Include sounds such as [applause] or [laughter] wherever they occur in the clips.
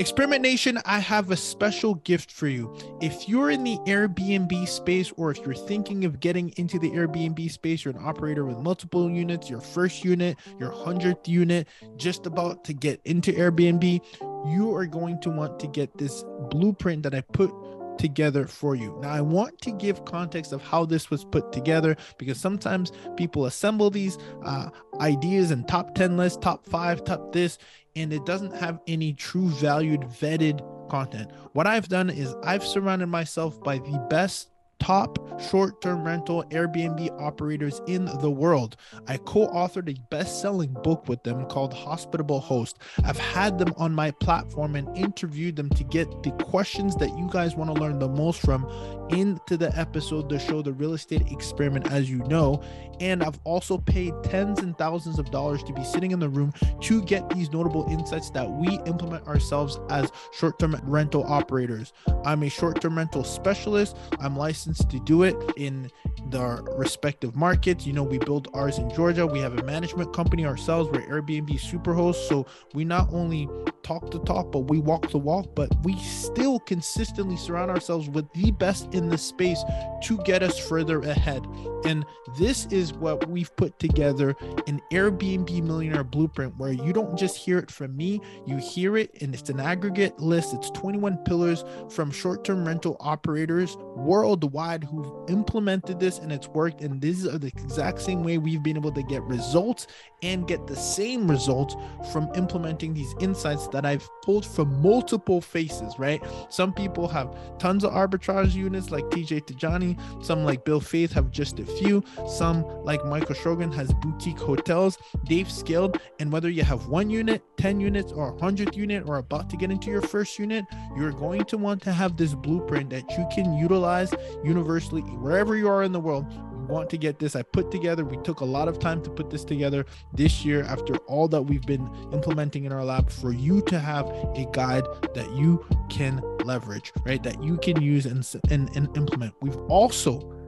Experiment Nation, I have a special gift for you. If you're in the Airbnb space, or if you're thinking of getting into the Airbnb space, you're an operator with multiple units, your first unit, your 100th unit, just about to get into Airbnb, you are going to want to get this blueprint that I put together for you. Now, I want to give context of how this was put together because sometimes people assemble these uh, ideas and top 10 lists, top five, top this, and it doesn't have any true valued, vetted content. What I've done is I've surrounded myself by the best top short term rental Airbnb operators in the world. I co authored a best selling book with them called Hospitable Host. I've had them on my platform and interviewed them to get the questions that you guys want to learn the most from into the episode to show the real estate experiment, as you know. And I've also paid tens and thousands of dollars to be sitting in the room to get these notable insights that we implement ourselves as short term rental operators. I'm a short term rental specialist. I'm licensed to do it in the respective markets. You know, we build ours in Georgia. We have a management company ourselves. We're Airbnb Superhost. So we not only talk the talk, but we walk the walk, but we still consistently surround ourselves with the best in the space to get us further ahead. And this is what we've put together an Airbnb Millionaire Blueprint, where you don't just hear it from me, you hear it, and it's an aggregate list. It's 21 pillars from short term rental operators worldwide who've implemented this and it's worked. And these are the exact same way we've been able to get results and get the same results from implementing these insights that I've pulled from multiple faces, right? Some people have tons of arbitrage units like TJ Tajani, some like Bill Faeth have just a few, some like Michael Sjogren has boutique hotels. They've scaled, and whether you have one unit, 10 units, or 100 unit, or about to get into your first unit, you're going to want to have this blueprint that you can utilize universally wherever you are in the world want to get this. I put together, we took a lot of time to put this together this year after all that we've been implementing in our lab for you to have a guide that you can leverage, right? That you can use and, and, and implement. We've also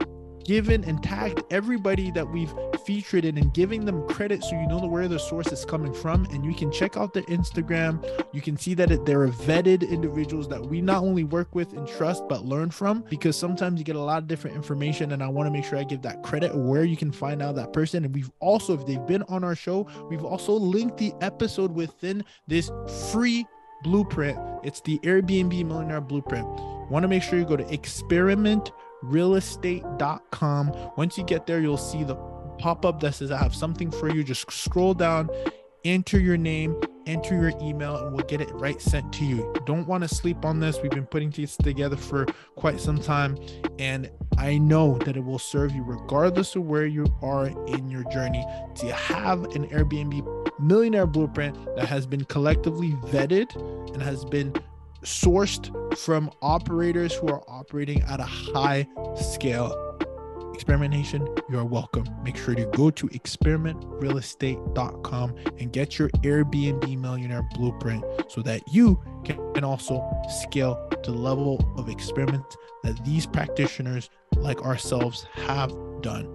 given and tagged everybody that we've featured in and giving them credit so you know where the source is coming from. And you can check out their instagram. You can see that it, they're vetted individuals that we not only work with and trust but learn from because sometimes you get a lot of different information. And i want to make sure i give that credit where you can find out that person. And we've also if they've been on our show we've also linked the episode within this free blueprint. It's the airbnb millionaire blueprint. Want to make sure you go to experiment realestate.com. Once you get there, you'll see the pop up that says, I have something for you. Just scroll down, enter your name, enter your email, and we'll get it right sent to you. Don't want to sleep on this. We've been putting this together for quite some time, and I know that it will serve you regardless of where you are in your journey to have an Airbnb millionaire blueprint that has been collectively vetted and has been sourced from operators who are operating at a high scale. Experiment Nation, you are welcome. Make sure to go to experimentrealestate.com and get your Airbnb millionaire blueprint so that you can also scale to the level of experiment that these practitioners like ourselves have done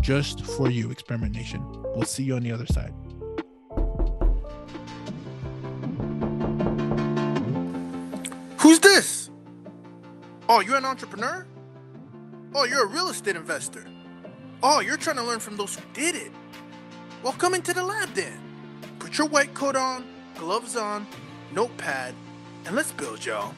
just for you, Experiment Nation. We'll see you on the other side. Who's this? Oh, you're an entrepreneur? Oh, you're a real estate investor. Oh, you're trying to learn from those who did it. Well, come into the lab then. Put your white coat on, gloves on, notepad, and let's build, y'all.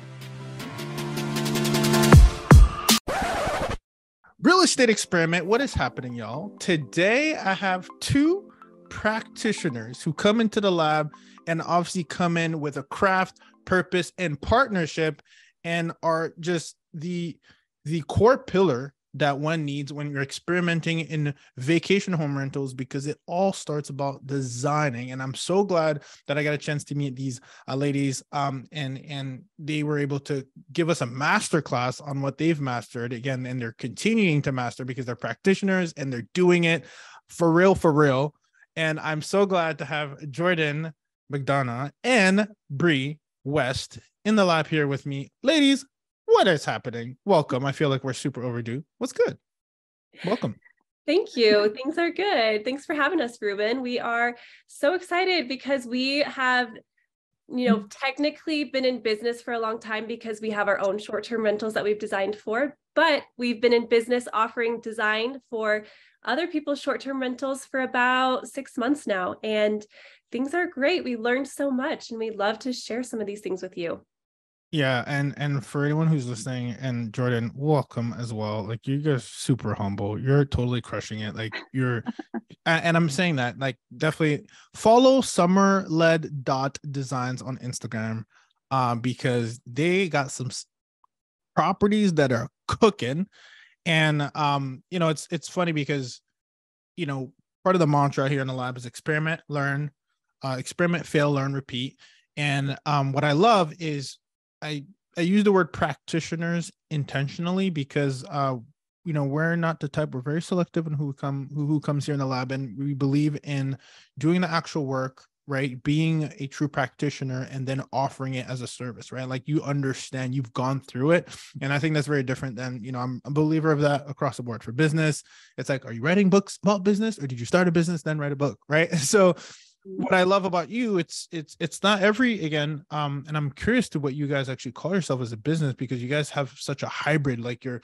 Real estate experiment. What is happening, y'all? Today, I have two practitioners who come into the lab and obviously come in with a craft purpose and partnership and are just the the core pillar that one needs when you're experimenting in vacation home rentals because it all starts about designing. And i'm so glad that i got a chance to meet these uh, ladies um, and and they were able to give us a master class on what they've mastered again and they're continuing to master because they're practitioners and they're doing it for real for real. And i'm so glad to have jordan mcdonough and Bri West in the lab here with me. Ladies, what is happening? Welcome. I feel like we're super overdue. What's good? Welcome. Thank you. Things are good. Thanks for having us, Ruben. We are so excited because we have you know, technically been in business for a long time because we have our own short term rentals that we've designed for, but we've been in business offering design for other people's short term rentals for about six months now. And things are great. We learned so much and we love to share some of these things with you. Yeah, and and for anyone who's listening, and Jordan, welcome as well. Like you guys, super humble. You're totally crushing it. Like you're, [laughs] and I'm saying that like definitely follow Somerled Dot Designs on Instagram, um, because they got some properties that are cooking, and um, you know it's it's funny because, you know, part of the mantra here in the lab is experiment, learn, uh, experiment, fail, learn, repeat. And um, what I love is I I use the word practitioners intentionally because uh you know we're not the type we're very selective in who come who, who comes here in the lab. And we believe in doing the actual work right? Being a true practitioner and then offering it as a service right? Like you understand you've gone through it. And i think that's very different than you know i'm a believer of that across the board for business. It's like are you writing books about business or did you start a business then write a book right? [laughs] So what I love about you, it's it's it's not every again, um, and I'm curious to what you guys actually call yourself as a business because you guys have such a hybrid, like you're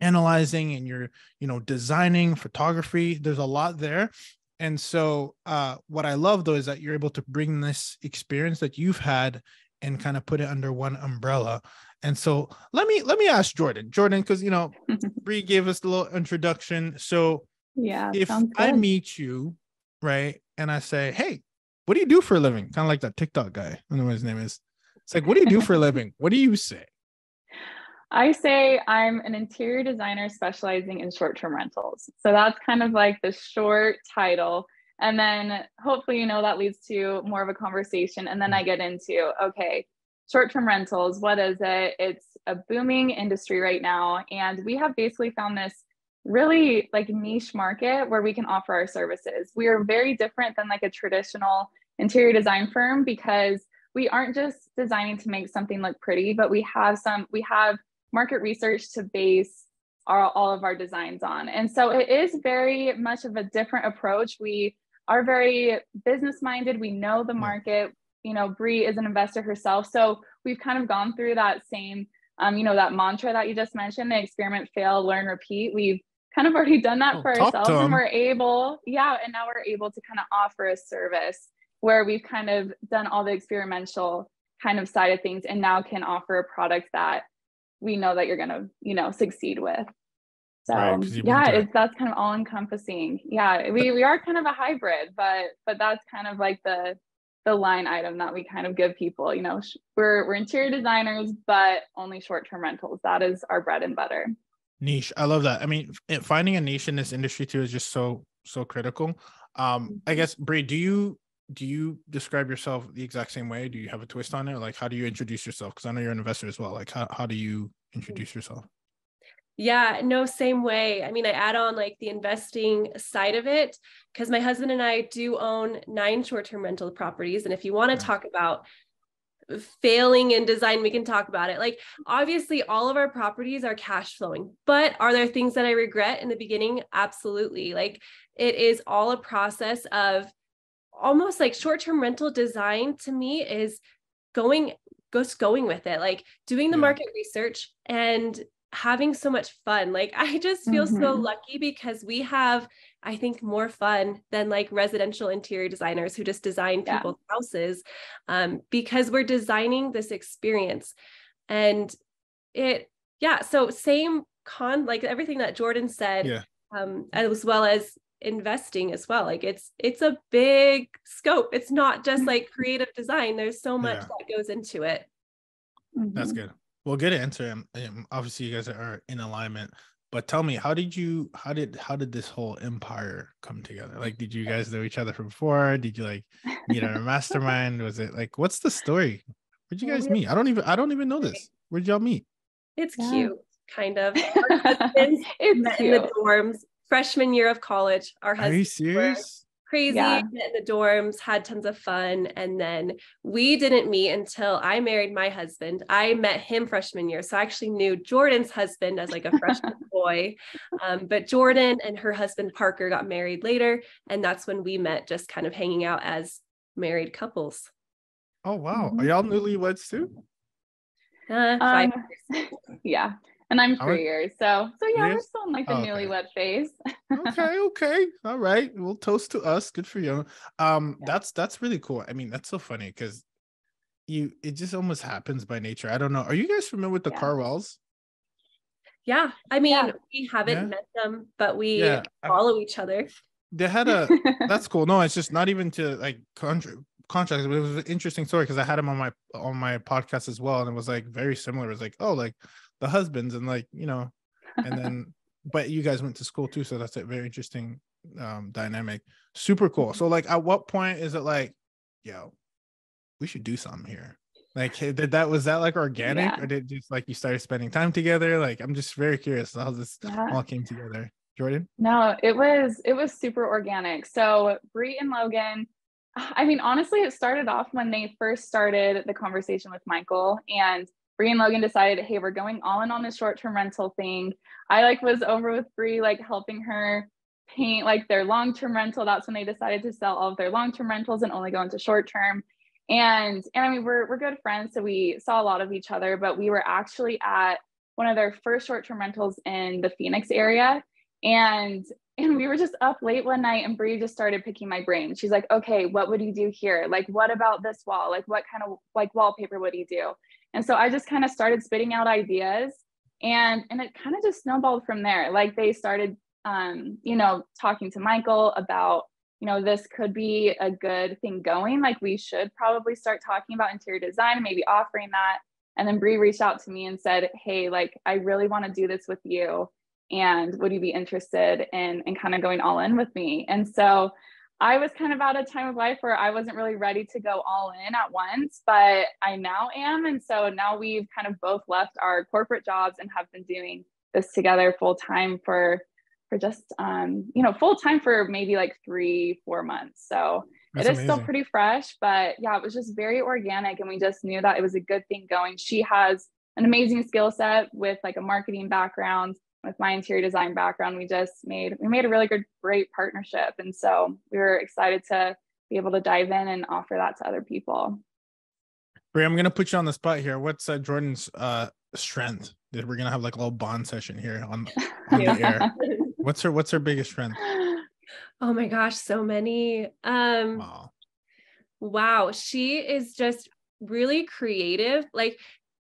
analyzing and you're, you know, designing photography. There's a lot there. And so uh what I love though is that you're able to bring this experience that you've had and kind of put it under one umbrella. And so let me let me ask Jordan. Jordan, because you know, [laughs] Bri gave us a little introduction. So yeah, if I meet you, right, and I say, Hey, what do you do for a living? Kind of like that TikTok guy. I don't know what his name is. It's like, what do you do for a living? What do you say? I say I'm an interior designer specializing in short term rentals. So that's kind of like the short title. And then hopefully, you know, that leads to more of a conversation. And then I get into, okay, short term rentals, what is it? It's a booming industry right now. And we have basically found this really like niche market where we can offer our services. We are very different than like a traditional interior design firm because we aren't just designing to make something look pretty, but we have some we have market research to base our, all of our designs on. And so it is very much of a different approach. We are very business minded. We know the market. You know, Bri is an investor herself. So we've kind of gone through that same, um, you know, that mantra that you just mentioned, the experiment, fail, learn, repeat. We've kind of already done that oh, for ourselves and we're able yeah and now we're able to kind of offer a service where we've kind of done all the experimental kind of side of things and now can offer a product that we know that you're going to you know succeed with. So right, yeah it's that's kind of all encompassing yeah we, we are kind of a hybrid but but that's kind of like the the line item that we kind of give people you know we're we're interior designers but only short-term rentals. That is our bread and butter niche. I love that. I mean finding a niche in this industry too is just so so critical. Um i mm-hmm. guess bri do you do you describe yourself the exact same way? Do you have a twist on it? Like how do you introduce yourself? Because i know you're an investor as well. Like how, how do you introduce yourself? Yeah no same way. I mean i add on like the investing side of it because my husband and i do own nine short-term rental properties. And if you want to talk about failing in design we can talk about it. Like obviously all of our properties are cash flowing but are there things that i regret in the beginning? Absolutely. Like it is all a process of almost like short-term rental design to me is going just going with it like doing the yeah. market research and having so much fun like [laughs] i just feel mm-hmm. so lucky because we have I think more fun than like residential interior designers who just design people's yeah. houses um, because we're designing this experience. And it, yeah, so same con, like everything that Jordan said, yeah. um, as well as investing as well. Like it's, it's a big scope. It's not just like creative design. There's so much yeah. that goes into it. That's mm-hmm. good. Well, good answer. Um, um, obviously, you guys are in alignment but tell me how did you how did how did this whole empire come together? Like did you guys know each other from before? Did you like meet on a mastermind? Was it like what's the story? Where'd you guys meet? I don't even i don't even know this. Where'd y'all meet? It's yeah. cute kind of. [laughs] Our husbands met cute. in the dorms freshman year of college our husbands are you serious crazy yeah. in the dorms had tons of fun and then we didn't meet until i married my husband i met him freshman year so i actually knew jordan's husband as like a freshman [laughs] boy um, but jordan and her husband parker got married later and that's when we met just kind of hanging out as married couples Oh wow. Are y'all newlyweds too? Uh, Um, [laughs] yeah. And I'm How- three years. So so yeah, we're still in like the okay. newlywed phase. [laughs] okay, okay. All right. We'll toast to us. Good for you. Um, Yeah. that's that's really cool. I mean, that's so funny because you it just almost happens by nature. I don't know. Are you guys familiar with the Yeah. Carwells? yeah. I mean, Yeah. we haven't Yeah. met them, but we Yeah, I- follow each other. They had a that's cool. No, it's just not even to like contra- contracts, but it was an interesting story because I had him on my on my podcast as well, and it was like very similar. It was like, oh, like the husbands and like you know, and then [laughs] but you guys went to school too, so that's a very interesting um dynamic. Super cool. So like, at what point is it like, yo, we should do something here? Like, did that was that like organic, Yeah. or did just like you started spending time together? Like, I'm just very curious how this Yeah. all came together. Jordan. No, it was it was super organic. So bri and Logan, [sighs] I mean, honestly, it started off when they first started the conversation with Michael and Bri and Logan decided, hey, we're going all in on this short-term rental thing. I like was over with Bri, like helping her paint like their long-term rental. That's when they decided to sell all of their long-term rentals and only go into short-term. And and I mean, we're we're good friends, so we saw a lot of each other, but we were actually at one of their first short-term rentals in the Phoenix area and and we were just up late one night and Bri just started picking my brain. She's like, okay, what would you do here? Like, what about this wall? Like, what kind of like wallpaper would you do? And so I just kind of started spitting out ideas and and it kind of just snowballed from there. Like they started um, you know, talking to Michael about, you know, this could be a good thing going. Like we should probably start talking about interior design and maybe offering that. And then Bri reached out to me and said, Hey, like I really want to do this with you and would you be interested in in kind of going all in with me and so i was kind of at a time of life where i wasn't really ready to go all in at once but i now am. And so now we've kind of both left our corporate jobs and have been doing this together full time for for just um you know full time for maybe like three four months. So That's it is still pretty fresh but yeah it was just very organic and we just knew that it was a good thing going. She has an amazing skill set with like a marketing background with my interior design background we just made we made a really good great partnership and so we were excited to be able to dive in and offer that to other people Bri, I'm gonna put you on the spot here. What's uh, Jordan's uh strength? That we're gonna have like a little bond session here on on the air. [laughs] What's her What's her biggest strength? Oh my gosh, so many. Um Wow. wow, she is just really creative. Like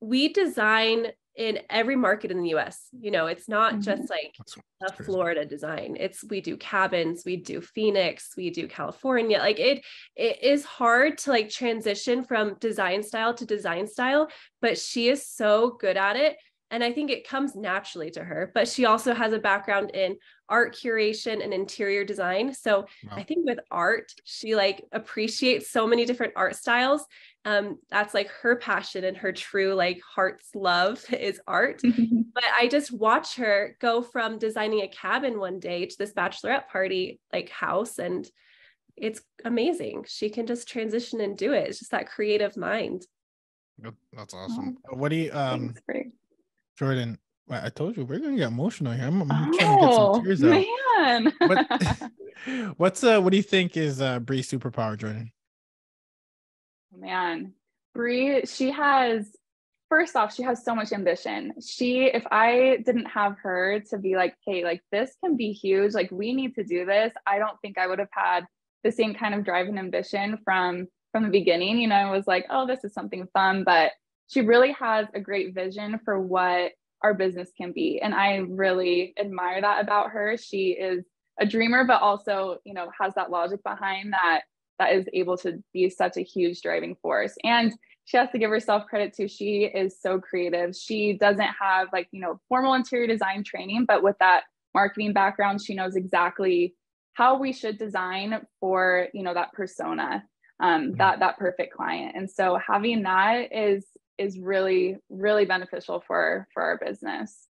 we design in every market in the US. You know, it's not Mhm. just like That's, a crazy. Florida design. It's we do cabins, we do Phoenix, we do California. Like it it is hard to like transition from design style to design style, but she is so good at it and I think it comes naturally to her. But she also has a background in art curation and interior design. So Wow. I think with art, she like appreciates so many different art styles. Um, that's like her passion and her true like heart's love [laughs] is art [laughs] but I just watch her go from designing a cabin one day to this bachelorette party like house and it's amazing. She can just transition and do it. It's just that creative mind. That- That's awesome. What do you um Jordan? I told you we're gonna get emotional here. I'm, I'm trying to get Oh, some tears out. man. What [laughs] [laughs] What's uh What do you think is uh Bri's superpower, Jordan? Man, Bri, she has first off, she has so much ambition. She, if I didn't have her to be like, hey, like this can be huge, like we need to do this, I don't think I would have had the same kind of drive and ambition from from the beginning. You know, I was like, oh, this is something fun, but she really has a great vision for what our business can be. And I really admire that about her. She is a dreamer, but also, you know, has that logic behind that that is able to be such a huge driving force. And she has to give herself credit too. She is so creative. She doesn't have like, you know, formal interior design training, but with that marketing background, she knows exactly how we should design for, you know, that persona, um, that that perfect client. And so having that is is really, really beneficial for for our business.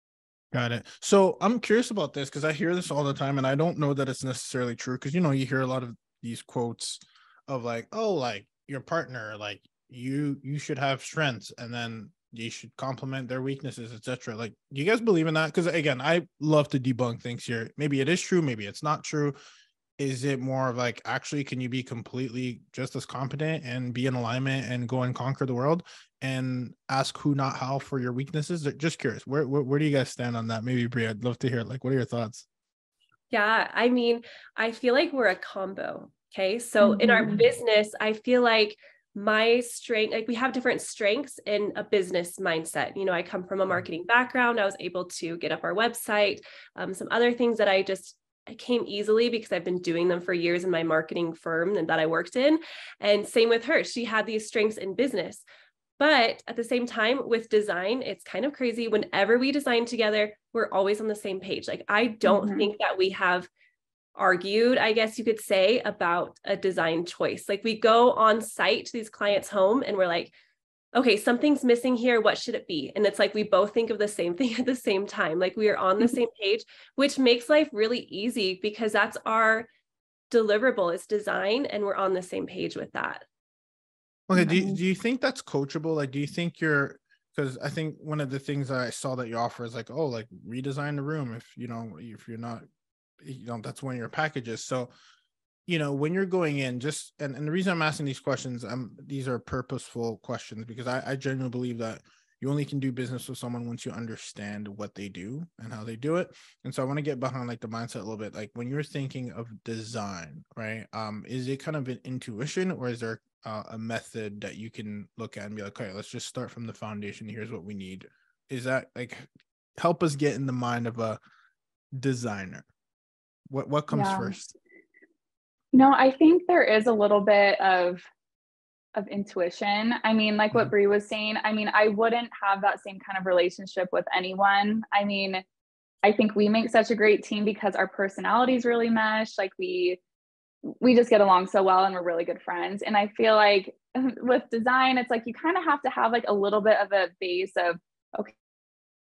Got it. So I'm curious about this because I hear this all the time, and I don't know that it's necessarily true. Because you know, you hear a lot of these quotes of like, "Oh, like your partner, like you, you should have strengths, and then you should complement their weaknesses, etc." Like, do you guys believe in that? Because again, I love to debunk things here. Maybe it is true, maybe it's not true. Is it more of like actually can you be completely just as competent and be in alignment and go and conquer the world and ask who not how for your weaknesses? Just curious where, where, where do you guys stand on that? Maybe bri i'd love to hear like what are your thoughts? Yeah i mean i feel like we're a combo okay? So mm-hmm. in our mm-hmm. business i feel like my strength like we have different strengths in a business mindset. You know i come from a marketing background. I was able to get up our website um, some other things that i just I came easily because I've been doing them for years in my marketing firm and that I worked in. And same with her. She had these strengths in business. But at the same time, with design, it's kind of crazy. Whenever we design together, we're always on the same page. Like, I don't mm-hmm. think that we have argued, I guess you could say, about a design choice. Like, we go on site to these clients' home and we're like, okay, something's missing here. What should it be? And it's like we both think of the same [laughs] thing at the same time. Like we are on the mm-hmm. same page, which makes life really easy because that's our deliverable is design and we're on the same page with that. Okay. Do you, do you think that's coachable? Like, do you think you're, because I think one of the things that I saw that you offer is like, oh, like redesign the room if you know, if you're not, you know, that's one of your packages. So you know when you're going in just and, and the reason i'm asking these questions i'm these are purposeful questions because I, I genuinely believe that you only can do business with someone once you understand what they do and how they do it. And so i want to get behind like the mindset a little bit like when you're thinking of design right um is it kind of an intuition or is there uh, a method that you can look at and be like okay let's just start from the foundation. Here's what we need. Is that like help us get in the mind of a designer? What what comes yeah. first no, I think there is a little bit of of intuition. I mean, like what mm-hmm. Bri was saying, I mean, I wouldn't have that same kind of relationship with anyone. I mean, I think we make such a great team because our personalities really mesh. Like we we just get along so well and we're really good friends. And I feel like [laughs] with design, it's like you kind of have to have like a little bit of a base of okay,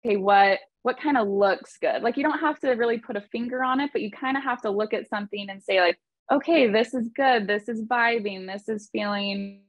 okay, what what kind of looks good? Like you don't have to really put a finger on it, but you kind of have to look at something and say like, okay, this is good, this is vibing, this is feeling,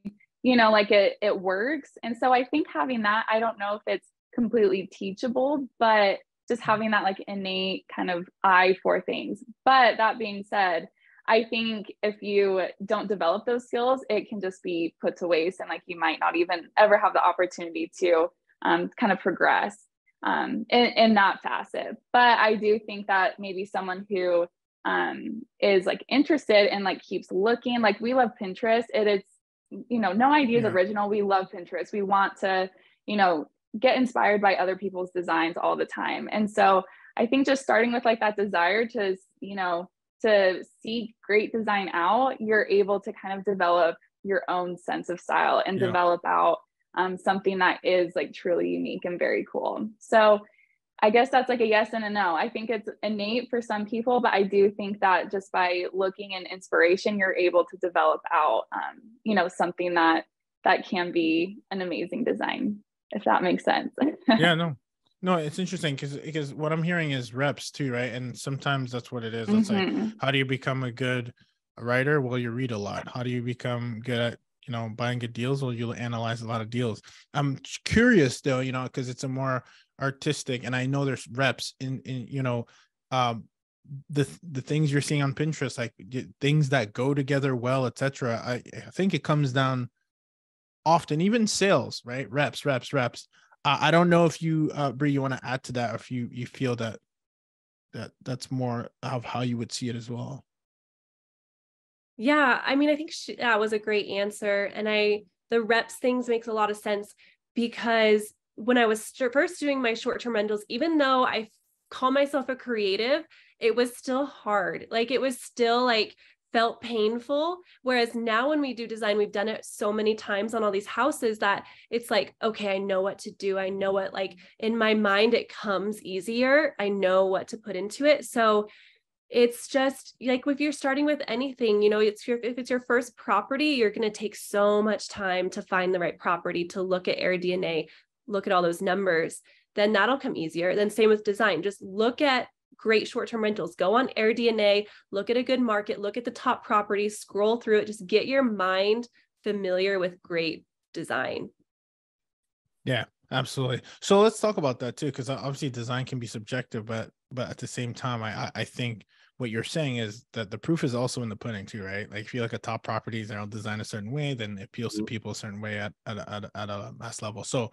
you know, like it it works. And so I think having that, I don't know if it's completely teachable, but just having that like innate kind of eye for things. But that being said, I think if you don't develop those skills, it can just be put to waste and like you might not even ever have the opportunity to um, kind of progress um, in, in that facet. But I do think that maybe someone who um, is like interested and like keeps looking. Like we love Pinterest. It is, you know, no idea is yeah. original. We love Pinterest. We want to, you know, get inspired by other people's designs all the time. And so I think just starting with like that desire to, you know, to seek great design out, you're able to kind of develop your own sense of style and yeah. develop out um, something that is like truly unique and very cool. So I guess that's like a yes and a no. I think it's innate for some people, but I do think that just by looking and inspiration, you're able to develop out, um, you know, something that that can be an amazing design, if that makes sense. [laughs] yeah, no, no, it's interesting because because what I'm hearing is reps too, right? And sometimes that's what it is. It's mm-hmm. like how do you become a good writer? Well, you read a lot. How do you become good at you know buying good deals? Well, you'll analyze a lot of deals. I'm curious though, you know, because it's a more artistic and i know there's reps in in you know um the the things you're seeing on pinterest like things that go together well etc I, I think it comes down often even sales right? Reps reps reps. Uh, i don't know if you uh bri you want to add to that or if you you feel that that that's more of how you would see it as well. Yeah i mean i think she, that was a great answer and i the reps things makes a lot of sense because when I was first doing my short term rentals, even though I call myself a creative, it was still hard. Like it was still like felt painful. Whereas now when we do design, we've done it so many times on all these houses that it's like, okay, I know what to do. I know what, like in my mind, it comes easier. I know what to put into it. So it's just like if you're starting with anything you know it's your if it's your first property you're going to take so much time to find the right property to look at AirDNA look at all those numbers, then that'll come easier. Then same with design. Just look at great short-term rentals. Go on AirDNA, look at a good market, look at the top properties, scroll through it, just get your mind familiar with great design. Yeah, absolutely. So let's talk about that too, because obviously design can be subjective, but but at the same time, I I think what you're saying is that the proof is also in the pudding too, right? Like if you look at top properties, they're all designed a certain way, then it appeals to mm-hmm. people a certain way at at, at, at a mass level. So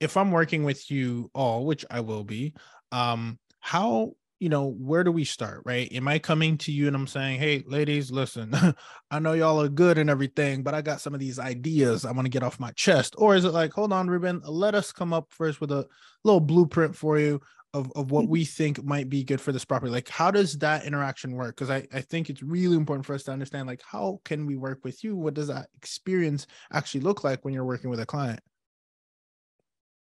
if I'm working with you all, which I will be, um, how you know where do we start right? Am i coming to you and i'm saying hey ladies listen [laughs] i know y'all are good and everything but i got some of these ideas i want to get off my chest. Or is it like hold on ruben let us come up first with a little blueprint for you of, of what we think might be good for this property. Like how does that interaction work? Because I, I think it's really important for us to understand like how can we work with you? What does that experience actually look like when you're working with a client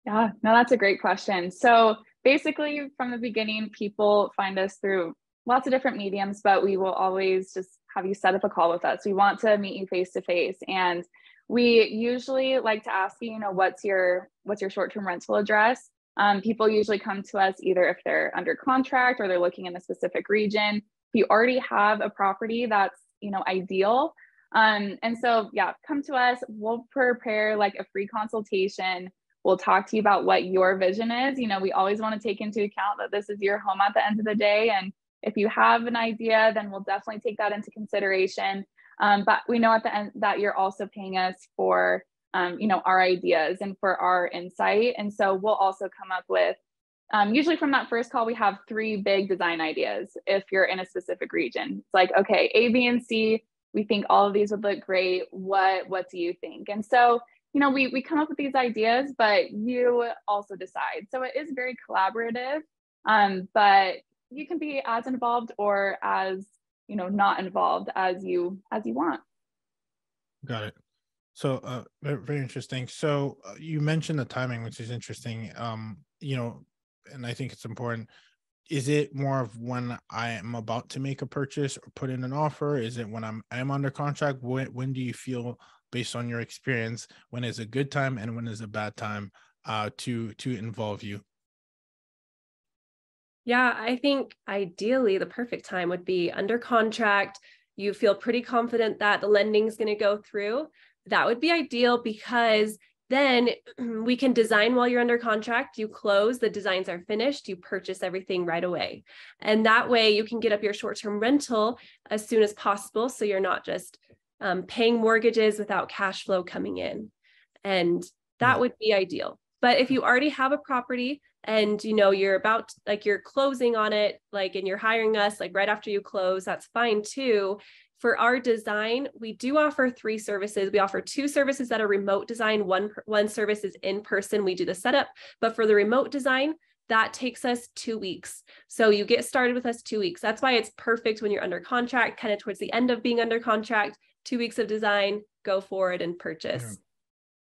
yeah no that's a great question so basically from the beginning people find us through lots of different mediums but we will always just have you set up a call with us we want to meet you face to face and we usually like to ask you you know what's your what's your short-term rental address um, people usually come to us either if they're under contract or they're looking in a specific region. If you already have a property that's you know ideal, um, and so yeah, come to us. We'll prepare like a free consultation. We'll talk to you about what your vision is. You know, we always want to take into account that this is your home at the end of the day, and if you have an idea, then we'll definitely take that into consideration. Um, but we know at the end that you're also paying us for um, you know, our ideas and for our insight. And so we'll also come up with, um, usually from that first call, we have three big design ideas if you're in a specific region. It's like, okay, A, B, and C, we think all of these would look great. What, what do you think? And so, you know, we, we come up with these ideas, but you also decide. So it is very collaborative, um, but you can be as involved or as, you know, not involved as you, as you want. Got it. So, uh, very, interesting. So, uh, you mentioned the timing, which is interesting. Um, you know, and I think it's important. Is it more of when I am about to make a purchase or put in an offer? Is it when I'm I'm under contract? When when do you feel, based on your experience, when is a good time and when is a bad time uh, to to involve you? Yeah, I think ideally the perfect time would be under contract. You feel pretty confident that the lending is going to go through that would be ideal because then [clears throat] we can design while you're under contract you close the designs are finished you purchase everything right away and that way you can get up your short-term rental as soon as possible so you're not just um, paying mortgages without cash flow coming in and that would be ideal but if you already have a property and you know you're about like you're closing on it like and you're hiring us like right after you close that's fine too for our design, we do offer three services. We offer two services that are remote design. One, one service is in person. We do the setup, but for the remote design, that takes us two weeks. So you get started with us two weeks. That's why it's perfect when you're under contract, kind of towards the end of being under contract, two weeks of design, go forward and purchase. Yeah.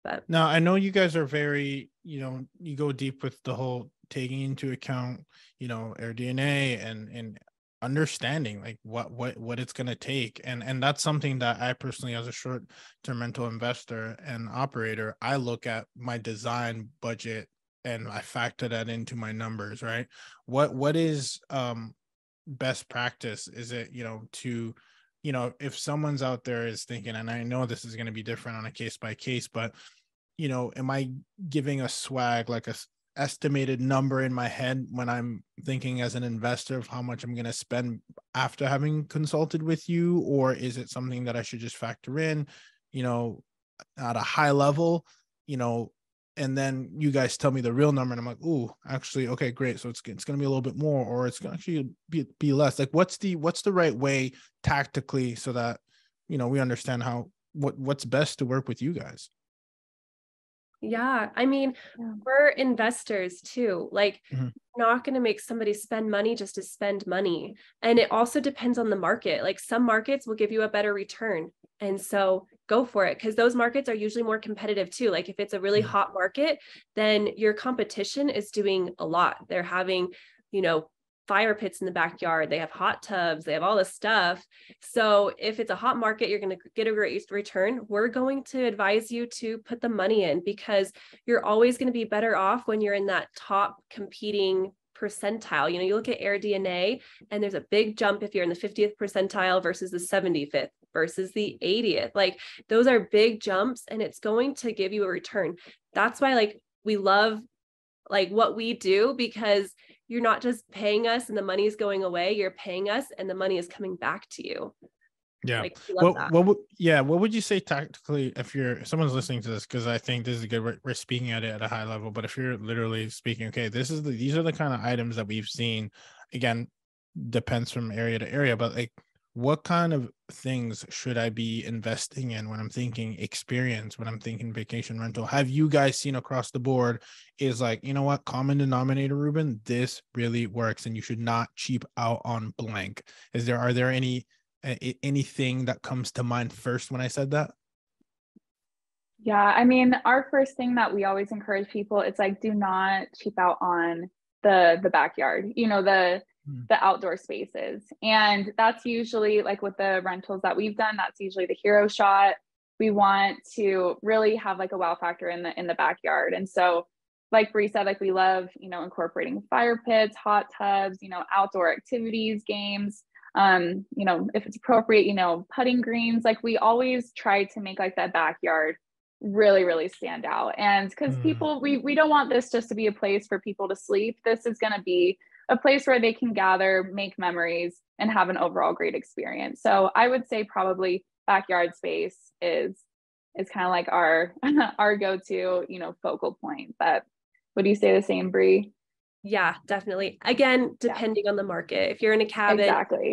But now I know you guys are very, you know, you go deep with the whole taking into account, you know, AirDNA and and understanding like what what what it's going to take and and that's something that i personally as a short term rental investor and operator i look at my design budget and i factor that into my numbers right what what is um best practice is it you know to you know if someone's out there is thinking and i know this is going to be different on a case by case but you know am i giving a swag like a estimated number in my head when I'm thinking as an investor of how much I'm going to spend after having consulted with you? Or is it something that I should just factor in, you know, at a high level, you know, and then you guys tell me the real number and I'm like, oh, actually, okay, great. So it's, it's going to be a little bit more, or it's going to actually be, be less. Like what's the, what's the right way tactically so that, you know, we understand how, what, what's best to work with you guys? Yeah. I mean, yeah. we're investors too. Like, mm-hmm. not going to make somebody spend money just to spend money. And it also depends on the market. Like, some markets will give you a better return. And so go for it because those markets are usually more competitive too. Like, if it's a really mm-hmm. hot market, then your competition is doing a lot. They're having, you know, fire pits in the backyard, they have hot tubs, they have all this stuff. So if it's a hot market, you're going to get a great return. We're going to advise you to put the money in because you're always going to be better off when you're in that top competing percentile. You know, you look at AirDNA and there's a big jump if you're in the 50th percentile versus the 75th versus the 80th. Like those are big jumps and it's going to give you a return. That's why like we love like what we do because you're not just paying us and the money is going away you're paying us and the money is coming back to you yeah like, what, what, yeah what would you say tactically if you're if someone's listening to this because i think this is good we're, we're, speaking at it at a high level but if you're literally speaking okay this is the these are the kind of items that we've seen again depends from area to area but like what kind of things should I be investing in when I'm thinking experience, when I'm thinking vacation rental? Have you guys seen across the board is like, you know what, common denominator, Ruben, this really works and you should not cheap out on blank. Is there, are there any, anything that comes to mind first when I said that? Yeah, I mean, our first thing that we always encourage people, it's like, do not cheap out on the the backyard. You know, the Hmm. the outdoor spaces. And that's usually like with the rentals that we've done, that's usually the hero shot. We want to really have like a wow factor in the in the backyard. And so like Bri said, like we love, you know, incorporating fire pits, hot tubs, you know, outdoor activities, games. Um, you know, if it's appropriate, you know, putting greens. Like we always try to make like that backyard really really stand out and because mm. people we we don't want this just to be a place for people to sleep this is going to be a place where they can gather, make memories, and have an overall great experience. So I would say probably backyard space is is kind of like our [laughs] our go-to, you know, focal point. But would you say the same, Bri? Yeah, definitely. Again, depending yeah. on the market. If you're in a cabin, exactly.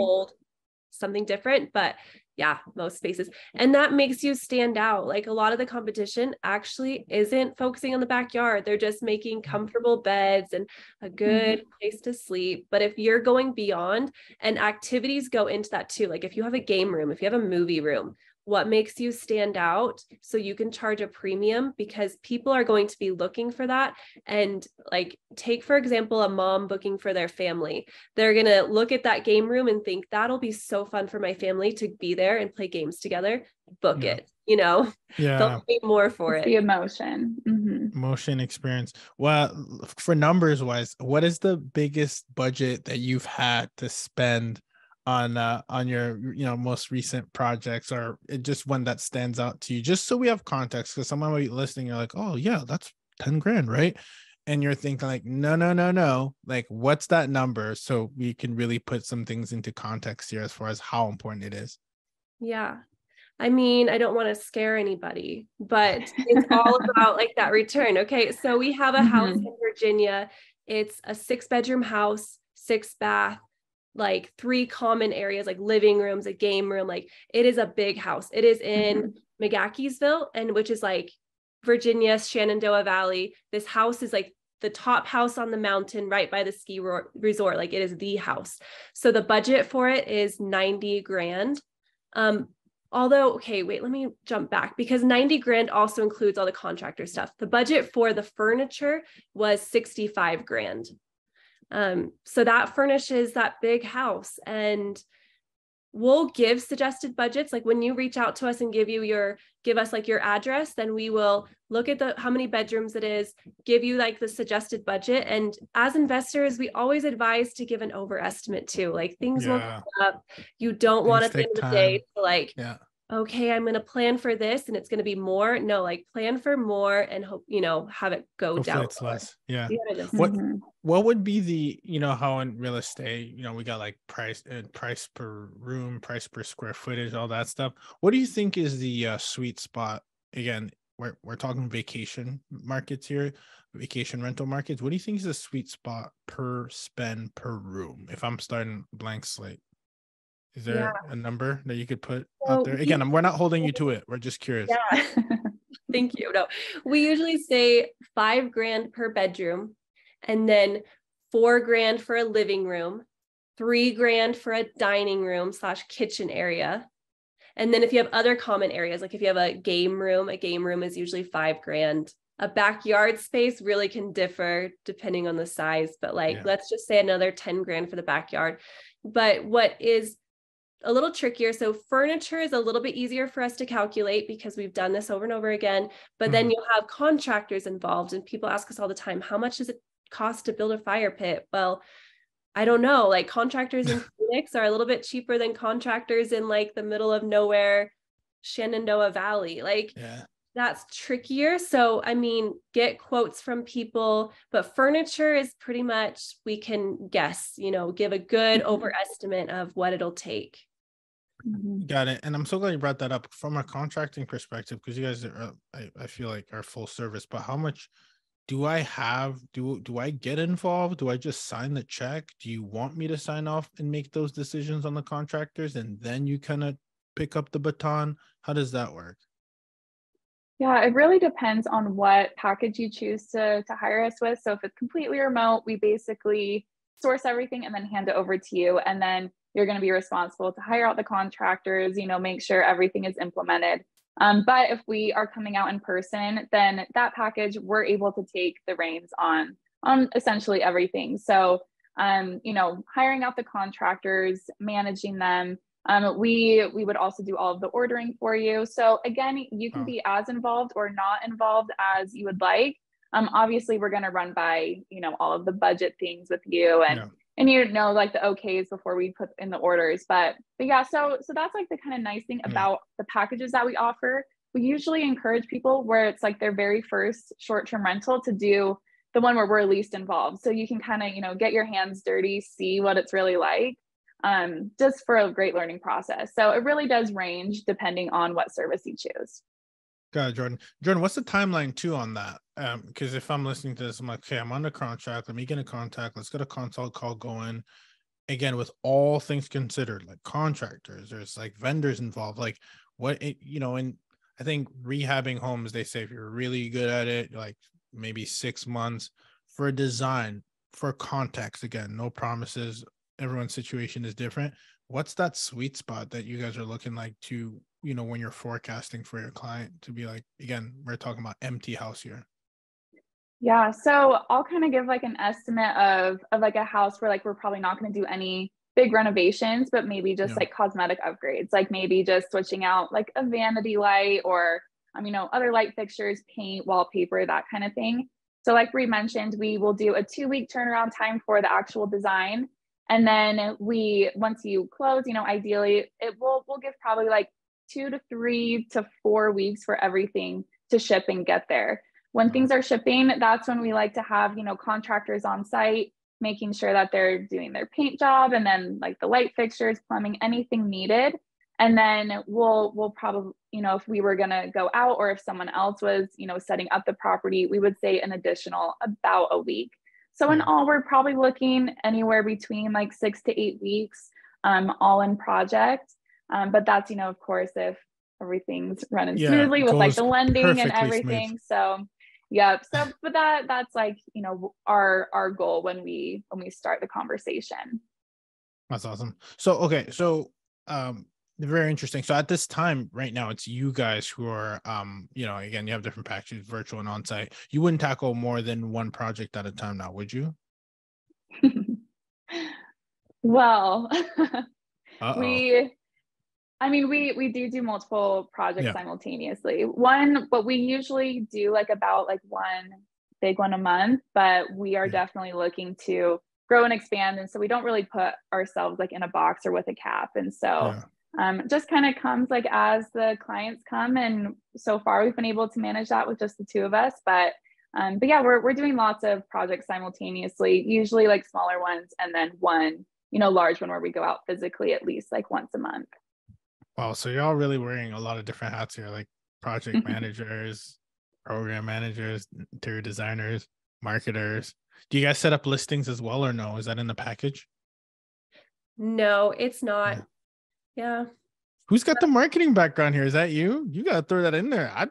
Something different. But yeah, most spaces. And that makes you stand out. Like a lot of the competition actually isn't focusing on the backyard. They're just making mm-hmm. comfortable beds and a good mm-hmm. place to sleep. But if you're going beyond and activities go into that too, like if you have a game room, if you have a movie room, what makes you stand out so you can charge a premium because people are going to be looking for that. And like take for example a mom booking for their family. They're going to look at that game room and think that'll be so fun for my family to be there and play games together. Book yeah. it you know? Yeah. They'll pay more for it. the emotion. Mm-hmm. emotion experience. Well for numbers wise what is the biggest budget that you've had to spend on uh, on your you know most recent projects or just one that stands out to you just so we have context because someone might be listening you're like oh yeah that's 10 grand right and you're thinking like no no no no like what's that number so we can really put some things into context here as far as how important it is yeah I mean, I don't want to scare anybody, but it's all [laughs] about like that return. Okay. So we have a mm-hmm. house in Virginia. It's a six bedroom house, six bath like three common areas like living rooms a game room like it is a big house. It is in mm-hmm. McGaheysville and which is like virginia's shenandoah valley. This house is like the top house on the mountain right by the ski resort. Like it is the house. So the budget for it is 90 grand. Um although okay wait let me jump back because 90 grand also includes all the contractor stuff. The budget for the furniture was 65 grand um, so that furnishes that big house and we'll give suggested budgets. Like when you reach out to us and give you your give us like your address then we will look at the how many bedrooms it is give you like the suggested budget. And as investors we always advise to give an overestimate too. Like things yeah. will come up. You don't things want at the end of the day to like yeah okay, I'm going to plan for this and it's going to be more. No, like plan for more and hope, you know, have it go Hopefully down. It's less. Yeah. what, mm-hmm. what would be the, you know, how in real estate, you know, we got like price and uh, price per room, price per square footage, all that stuff. What do you think is the uh, sweet spot? Again, we're, we're talking vacation markets here, vacation rental markets. What do you think is the sweet spot per spend per room? If I'm starting blank slate. Is there yeah. a number that you could put so out there? Again, we're not holding you to it. We're just curious. Yeah. [laughs] Thank you. No, we usually say five grand per bedroom and then four grand for a living room, three grand for a dining room slash kitchen area. And then if you have other common areas, like if you have a game room, a game room is usually five grand. A backyard space really can differ depending on the size, but like yeah. let's just say another 10 grand for the backyard. But what is a little trickier. So furniture is a little bit easier for us to calculate because we've done this over and over again. But mm-hmm. then you'll have contractors involved, and people ask us all the time, how much does it cost to build a fire pit? Well, I don't know. Like contractors in [laughs] Phoenix are a little bit cheaper than contractors in like the middle of nowhere, Shenandoah Valley. Like yeah. that's trickier. So, I mean, get quotes from people, but furniture is pretty much we can guess, you know, give a good mm-hmm. overestimate of what it'll take. Mm-hmm. Got it. And I'm so glad you brought that up from a contracting perspective because you guys are, I, I feel like, are full service. But how much do I have? Do do I get involved? Do I just sign the check? Do you want me to sign off and make those decisions on the contractors, and then you kind of pick up the baton? How does that work? Yeah, it really depends on what package you choose to, to hire us with. So if it's completely remote, we basically source everything and then hand it over to you. And then you're going to be responsible to hire out the contractors, you know, make sure everything is implemented. Um, but if we are coming out in person, then that package, we're able to take the reins on, on essentially everything. So, um, you know, hiring out the contractors, managing them, um, we we would also do all of the ordering for you. So again, you can oh. be as involved or not involved as you would like. Um, obviously, we're going to run by you know all of the budget things with you and. Yeah. And you know, like the OKs before we put in the orders, but but yeah, so so that's like the kind of nice thing about the packages that we offer. We usually encourage people where it's like their very first short-term rental to do the one where we're least involved, so you can kind of you know get your hands dirty, see what it's really like, um, just for a great learning process. So it really does range depending on what service you choose. It, Jordan. Jordan, what's the timeline too on that? Um, because if I'm listening to this, I'm like, okay, I'm under contract. Let me get a contact. Let's get a consult call going. Again, with all things considered, like contractors, there's like vendors involved. Like what it, you know, and I think rehabbing homes, they say if you're really good at it, like maybe six months for a design, for context, again, no promises, everyone's situation is different what's that sweet spot that you guys are looking like to you know when you're forecasting for your client to be like again we're talking about empty house here. Yeah so i'll kind of give like an estimate of of like a house where like we're probably not going to do any big renovations but maybe just yeah. like cosmetic upgrades like maybe just switching out like a vanity light or um, you know other light fixtures paint wallpaper that kind of thing. So like we mentioned we will do a two week turnaround time for the actual design. And then we, once you close, you know, ideally it will, we'll give probably like two to three to four weeks for everything to ship and get there. When things are shipping, that's when we like to have, you know, contractors on site, making sure that they're doing their paint job and then like the light fixtures, plumbing, anything needed. And then we'll, we'll probably, you know, if we were going to go out or if someone else was, you know, setting up the property, we would say an additional about a week so in all, we're probably looking anywhere between like six to eight weeks, um, all in project. Um, but that's, you know, of course, if everything's running yeah, smoothly with like the lending and everything. Smooth. So yep. So but that that's like, you know, our our goal when we when we start the conversation. That's awesome. So okay, so um very interesting. So at this time, right now, it's you guys who are, um, you know, again, you have different packages, virtual and on-site. You wouldn't tackle more than one project at a time now, would you? [laughs] well, [laughs] we, I mean, we we do do multiple projects yeah. simultaneously. One, but we usually do like about like one big one a month, but we are yeah. definitely looking to grow and expand, and so we don't really put ourselves like in a box or with a cap, and so. Yeah um, just kind of comes like as the clients come and so far we've been able to manage that with just the two of us but um, but yeah we're, we're doing lots of projects simultaneously usually like smaller ones and then one you know large one where we go out physically at least like once a month wow so you're all really wearing a lot of different hats here like project mm-hmm. managers program managers interior designers marketers do you guys set up listings as well or no is that in the package no it's not yeah. Yeah. Who's got uh, the marketing background here? Is that you? You gotta throw that in there. I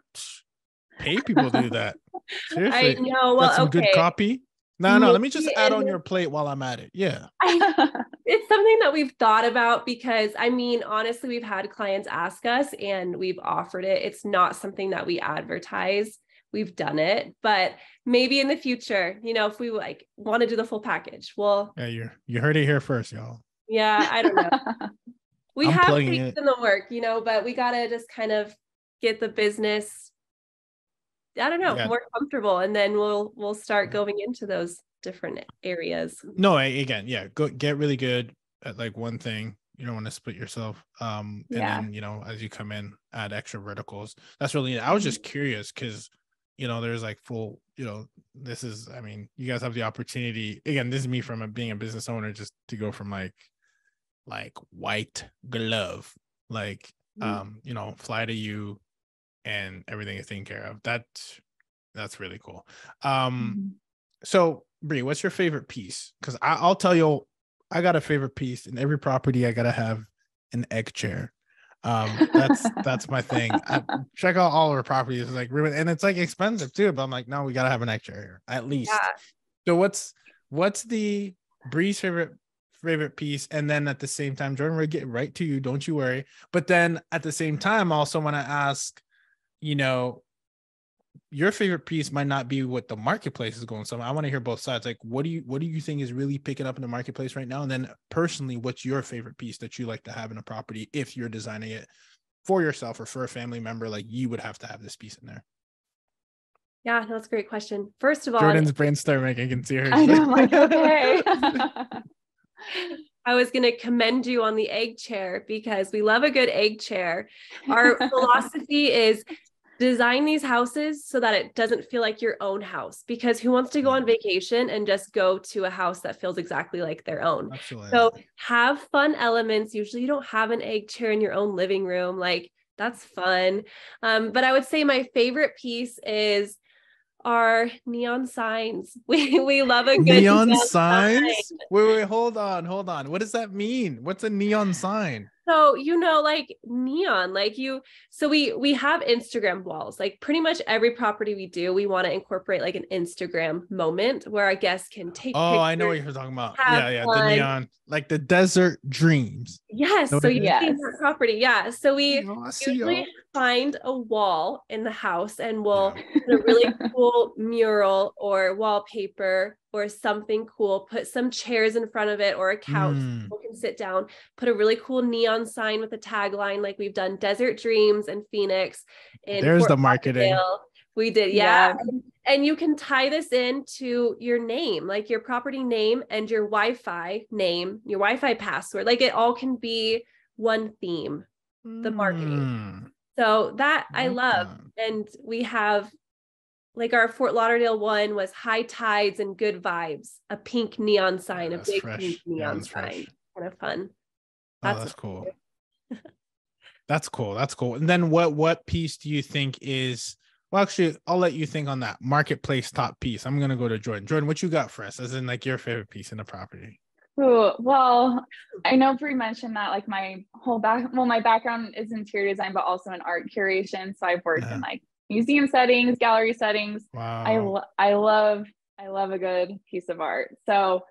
pay people to do that. [laughs] Seriously. I know. Well, some okay. good copy. No, no, let me just add on your plate while I'm at it. Yeah. [laughs] it's something that we've thought about because I mean, honestly, we've had clients ask us and we've offered it. It's not something that we advertise. We've done it, but maybe in the future, you know, if we like want to do the full package, well, yeah, you you heard it here first, y'all. Yeah, I don't know. [laughs] we I'm have things in the work, you know, but we gotta just kind of get the business. I don't know, yeah. more comfortable, and then we'll we'll start going into those different areas. No, again, yeah, go get really good at like one thing, you don't want to split yourself. Um, and Yeah. then you know as you come in, add extra verticals. That's really. I was just curious because you know there's like full. You know this is. I mean, you guys have the opportunity. Again, this is me from a, being a business owner, just to go from like like white glove, like Mhm. um, you know, fly to you, and everything is taken care of. That that's really cool. Um. Mhm. So, Bri, what's your favorite piece? Because I'll tell you, I got a favorite piece in every property. I gotta have an egg chair. Um, that's [laughs] that's my thing. I, check out all of our properties, like and it's like expensive too. But I'm like, no, we gotta have an egg chair here at least. Yeah. So what's what's the Bri's favorite favorite piece? And then at the same time, Jordan, we'll get right to you. Don't you worry. But then at the same time, I also want to ask, you know, your favorite piece might not be what the marketplace is going. So I want to hear both sides. Like, what do you what do you think is really picking up in the marketplace right now? And then personally, what's your favorite piece that you like to have in a property if you're designing it for yourself or for a family member? Like you would have to have this piece in there. Yeah, no, that's a great question. First of all, Jordan's brainstorming. I can see her. I know, I'm like, okay. [laughs] [laughs] I was going to commend you on the egg chair because we love a good egg chair. Our [laughs] philosophy is design these houses so that it doesn't feel like your own house because who wants to go on vacation and just go to a house that feels exactly like their own? Absolutely. So have fun elements. Usually you don't have an egg chair in your own living room. Like that's fun. Um, but I would say my favorite piece is our neon signs. [laughs] We we love a good neon sign. signs. Wait, wait, hold on, hold on. What does that mean? What's a neon sign? So you know, like neon, like you. So we we have Instagram walls. Like pretty much every property we do, we want to incorporate like an Instagram moment where our guests can take. Oh, I know what you're talking about. Yeah, yeah, fun. the neon, like the desert dreams. Yes. So you is? see that property. Yeah. So we Oh, I see usually y'all. Find a wall in the house and we'll put a really [laughs] cool mural or wallpaper or something cool, put some chairs in front of it or a couch. Mm. People can sit down, put a really cool neon sign with a tagline like we've done Desert Dreams and Phoenix. In There's Fort the marketing. Lauderdale. We did, yeah. Yeah. And, and you can tie this into your name, like your property name and your Wi Fi name, your Wi Fi password. Like it all can be one theme. the marketing. Mm, So that I like love. that. And we have like our Fort Lauderdale one was high tides and good vibes, a pink neon sign, a That's big pink Yeah, neon fresh. sign. Kind of fun. Oh, That's that's cool. [laughs] that's cool. That's cool. And then what what piece do you think is well actually I'll let you think on that marketplace top piece. I'm gonna go to Jordan. Jordan, what you got for us? As in like your favorite piece in the property. Ooh, well, I know Bri mentioned that like my whole back, well, my background is interior design, but also in art curation. So I've worked Yeah. in like museum settings, gallery settings. Wow. I, lo- I love, I love a good piece of art. So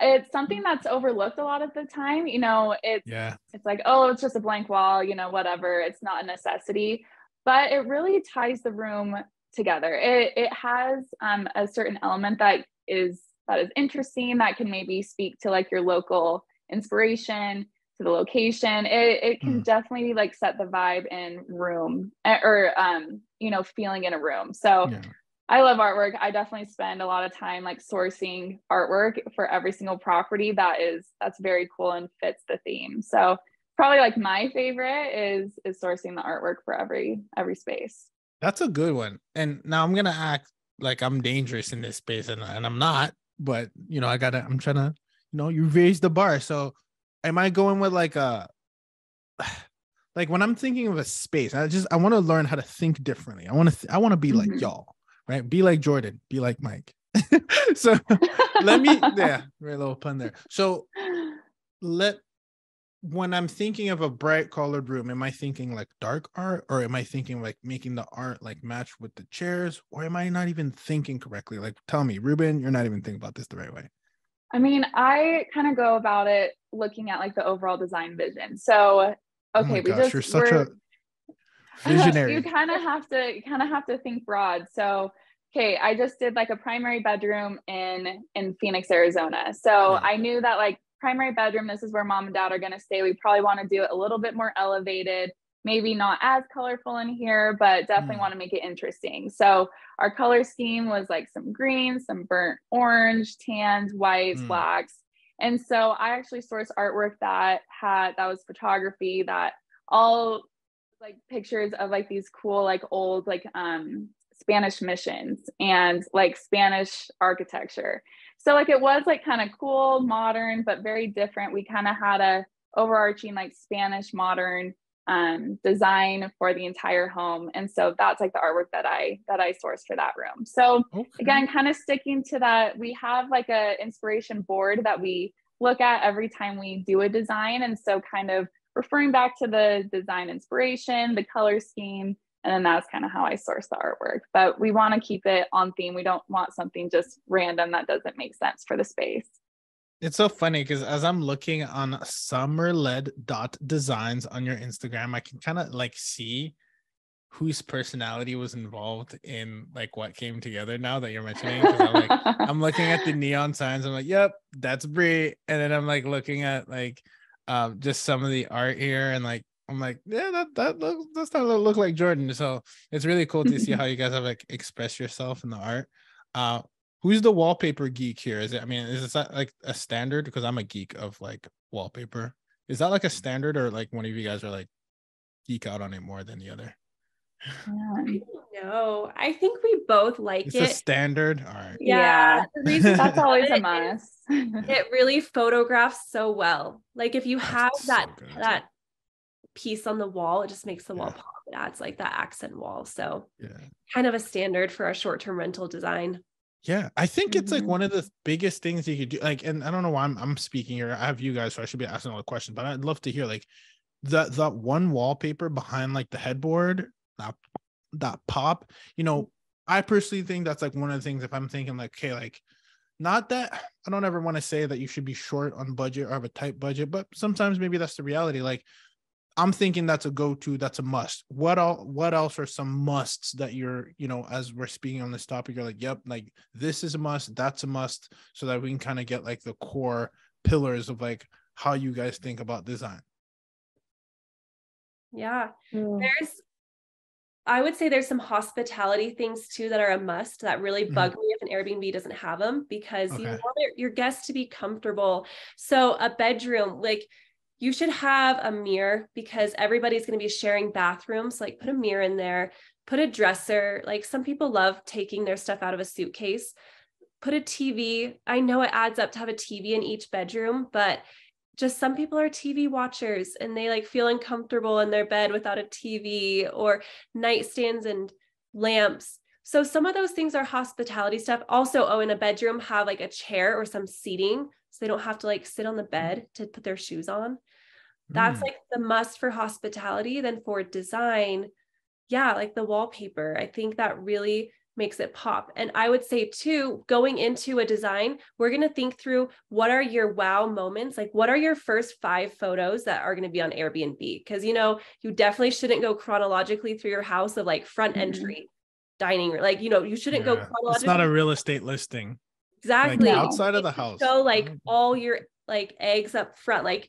it's something that's overlooked a lot of the time. You know, it's, yeah. it's like, oh, it's just a blank wall, you know, whatever. It's not a necessity, but it really ties the room together. It, it has um, a certain element that is that is interesting that can maybe speak to like your local inspiration to the location. It, it can Hmm. definitely like set the vibe in room eh, or um, you know, feeling in a room. So Yeah. I love artwork. I definitely spend a lot of time like sourcing artwork for every single property that is that's very cool and fits the theme. So probably like my favorite is is sourcing the artwork for every every space. That's a good one. And now I'm gonna act like I'm dangerous in this space, and, and I'm not. But you know, I gotta. I'm trying to. You know, you raise the bar. So, am I going with like a, [sighs] like when I'm thinking of a space? I just I want to learn how to think differently. I want to. Th- I want to be like Mhm. y'all, right? Be like Jordan. Be like Mike. [laughs] so [laughs] let me. Yeah, right. Little pun there. So let when I'm thinking of a bright colored room, am I thinking like dark art or am I thinking like making the art like match with the chairs or am I not even thinking correctly? Like tell me, Ruben, you're not even thinking about this the right way. I mean, I kind of go about it looking at like the overall design vision. So Oh okay, my we gosh, just you're such a [laughs] visionary. you kind of have to you kind of have to think broad. So okay, I just did like a primary bedroom in in Phoenix, Arizona. So Yeah. I knew that like primary bedroom, this is where mom and dad are going to stay. We probably want to do it a little bit more elevated, maybe not as colorful in here, but definitely Mm. want to make it interesting. So our color scheme was like some greens, some burnt orange, tans, whites, Mm. blacks. And so I actually sourced artwork that had that was photography that all like pictures of like these cool like old like um Spanish missions and like Spanish architecture. So like it was like kind of cool, modern, but very different. We kind of had a overarching like Spanish modern um, design for the entire home, and so that's like the artwork that I that I sourced for that room. So okay. again, kind of sticking to that, we have like a inspiration board that we look at every time we do a design, and so kind of referring back to the design inspiration, the color scheme, and then that's kind of how I source the artwork. But we want to keep it on theme. We don't want something just random that doesn't make sense for the space. It's so funny because as I'm looking on Somerled dot designs on your Instagram, I can kind of like see whose personality was involved in like what came together now that you're mentioning. I'm, like, [laughs] I'm looking at the neon signs. I'm like, yep, that's Bri. And then I'm like looking at like um just some of the art here and like I'm like, yeah, that that looks does not look like Jordan. So it's really cool to see [laughs] how you guys have like expressed yourself in the art. Uh, who's the wallpaper geek here? Is it? I mean, is that like a standard? Because I'm a geek of like wallpaper. Is that like a standard, or like one of you guys are like geek out on it more than the other? No, I think we both like it's it. It's a standard. All right. Yeah. yeah. That's [laughs] always a must. it really photographs so well. Like if you That's have that so that piece on the wall. It just makes the yeah. wall pop. It adds like that accent wall. So yeah, kind of a standard for a short-term rental design. Yeah, I think it's mm-hmm. like one of the biggest things you could do. Like, and I don't know why I'm I'm speaking here. I have you guys, so I should be asking all the questions, but I'd love to hear like that that one wallpaper behind like the headboard, that that pop. You know, I personally think that's like one of the things if I'm thinking like, okay, like not that I don't ever want to say that you should be short on budget or have a tight budget, but sometimes maybe that's the reality. Like I'm thinking that's a go-to, that's a must. What all what else are some musts that you're, you know, as we're speaking on this topic, you're like, yep, like this is a must, that's a must, so that we can kind of get like the core pillars of like how you guys think about design. Yeah. Mm. There's I would say there's some hospitality things too that are a must that really mm-hmm. bug mm-hmm. me if an Airbnb doesn't have them because okay. you want your guests to be comfortable. So a bedroom, like you should have a mirror because everybody's going to be sharing bathrooms. Like put a mirror in there, put a dresser. Like some people love taking their stuff out of a suitcase. Put a TV. I know it adds up to have a TV in each bedroom, but just some people are TV watchers and they like feel uncomfortable in their bed without a TV or nightstands and lamps. So some of those things are hospitality stuff. Also, oh, in a bedroom, have like a chair or some seating so they don't have to like sit on the bed to put their shoes on. That's mm. like the must for hospitality. Then for design, yeah, like the wallpaper. I think that really makes it pop. And I would say too, going into a design, we're going to think through what are your wow moments? Like what are your first 5 photos that are going to be on Airbnb? Cuz you know, you definitely shouldn't go chronologically through your house of like front mm-hmm. entry, dining room. Like, you know, you shouldn't yeah. go chronologically. It's not a real estate listing. Exactly. Like outside of the house. So like all your like eggs up front. Like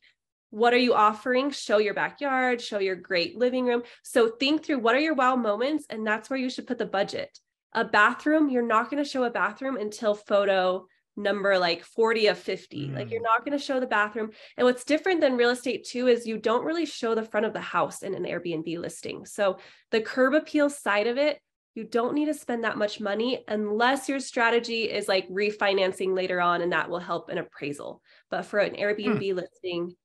what are you offering? Show your backyard, show your great living room. So think through what are your wow moments, and that's where you should put the budget. A bathroom, you're not going to show a bathroom until photo number like 40 of 50. Mm. Like you're mm. not going to show the bathroom. And what's different than real estate too is you don't really show the front of the house in an Airbnb listing. So the curb appeal side of it, you don't need to spend that much money unless your strategy is like refinancing later on and that will help an appraisal. But for an Airbnb mm. listing,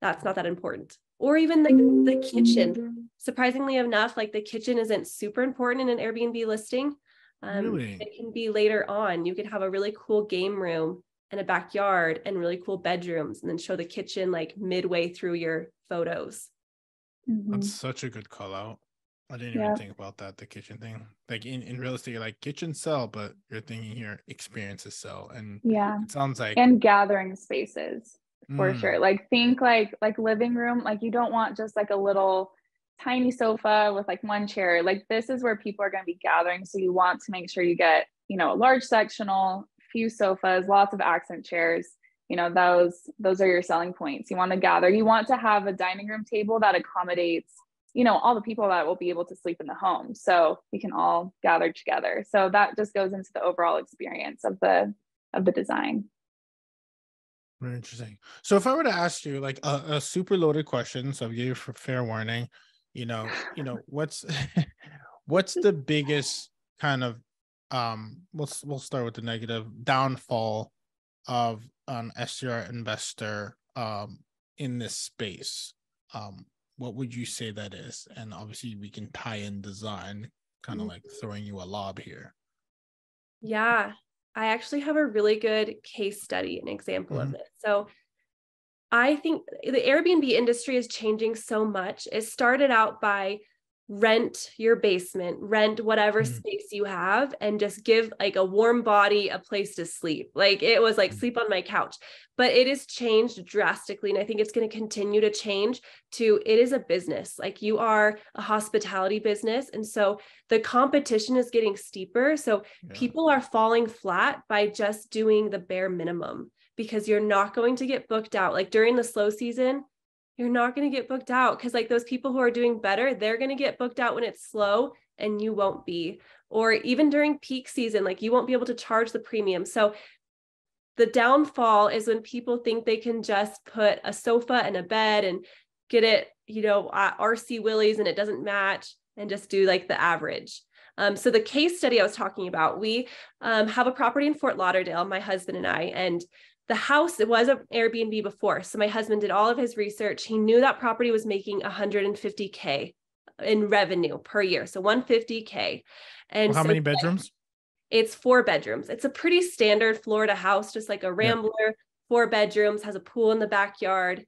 that's not that important. Or even the, the kitchen. Surprisingly enough, like the kitchen isn't super important in an Airbnb listing. Um, really? It can be later on. You could have a really cool game room and a backyard and really cool bedrooms, and then show the kitchen like midway through your photos. Mm-hmm. That's such a good call out. I didn't yeah. even think about that, the kitchen thing. Like in, in real estate, you're like kitchen sell, but you're thinking here experiences sell. And yeah, it sounds like and gathering spaces for mm. sure. Like think like like living room, like you don't want just like a little tiny sofa with like one chair. Like this is where people are going to be gathering, so you want to make sure you get, you know, a large sectional, few sofas, lots of accent chairs. You know, those those are your selling points. You want to gather. You want to have a dining room table that accommodates you know all the people that will be able to sleep in the home so we can all gather together so that just goes into the overall experience of the of the design Very interesting. So if I were to ask you like a, a super loaded question, so I'll give you for fair warning, you know, you know, [laughs] what's [laughs] what's the biggest kind of um we'll we'll start with the negative downfall of an STR investor um in this space. Um what would you say that is? And obviously we can tie in design, kind of mm-hmm. like throwing you a lob here. Yeah, I actually have a really good case study, an example mm-hmm. of this. So I think the Airbnb industry is changing so much. It started out by rent your basement, rent whatever mm. space you have, and just give like a warm body a place to sleep. Like it was like mm. sleep on my couch, but it has changed drastically. And I think it's going to continue to change to it is a business. Like you are a hospitality business. And so the competition is getting steeper. So yeah. people are falling flat by just doing the bare minimum because you're not going to get booked out. Like during the slow season, you're not going to get booked out because like those people who are doing better they're going to get booked out when it's slow and you won't be. Or even during peak season like you won't be able to charge the premium. So the downfall is when people think they can just put a sofa and a bed and get it you know RC Willey's and it doesn't match and just do like the average. Um, so the case study i was talking about we um, have a property in fort lauderdale my husband and i and the house it was an airbnb before so my husband did all of his research. He knew that property was making 150k in revenue per year so 150k and well, how so many bedrooms? it's four bedrooms. It's a pretty standard florida house just like a rambler yeah. four bedrooms has a pool in the backyard.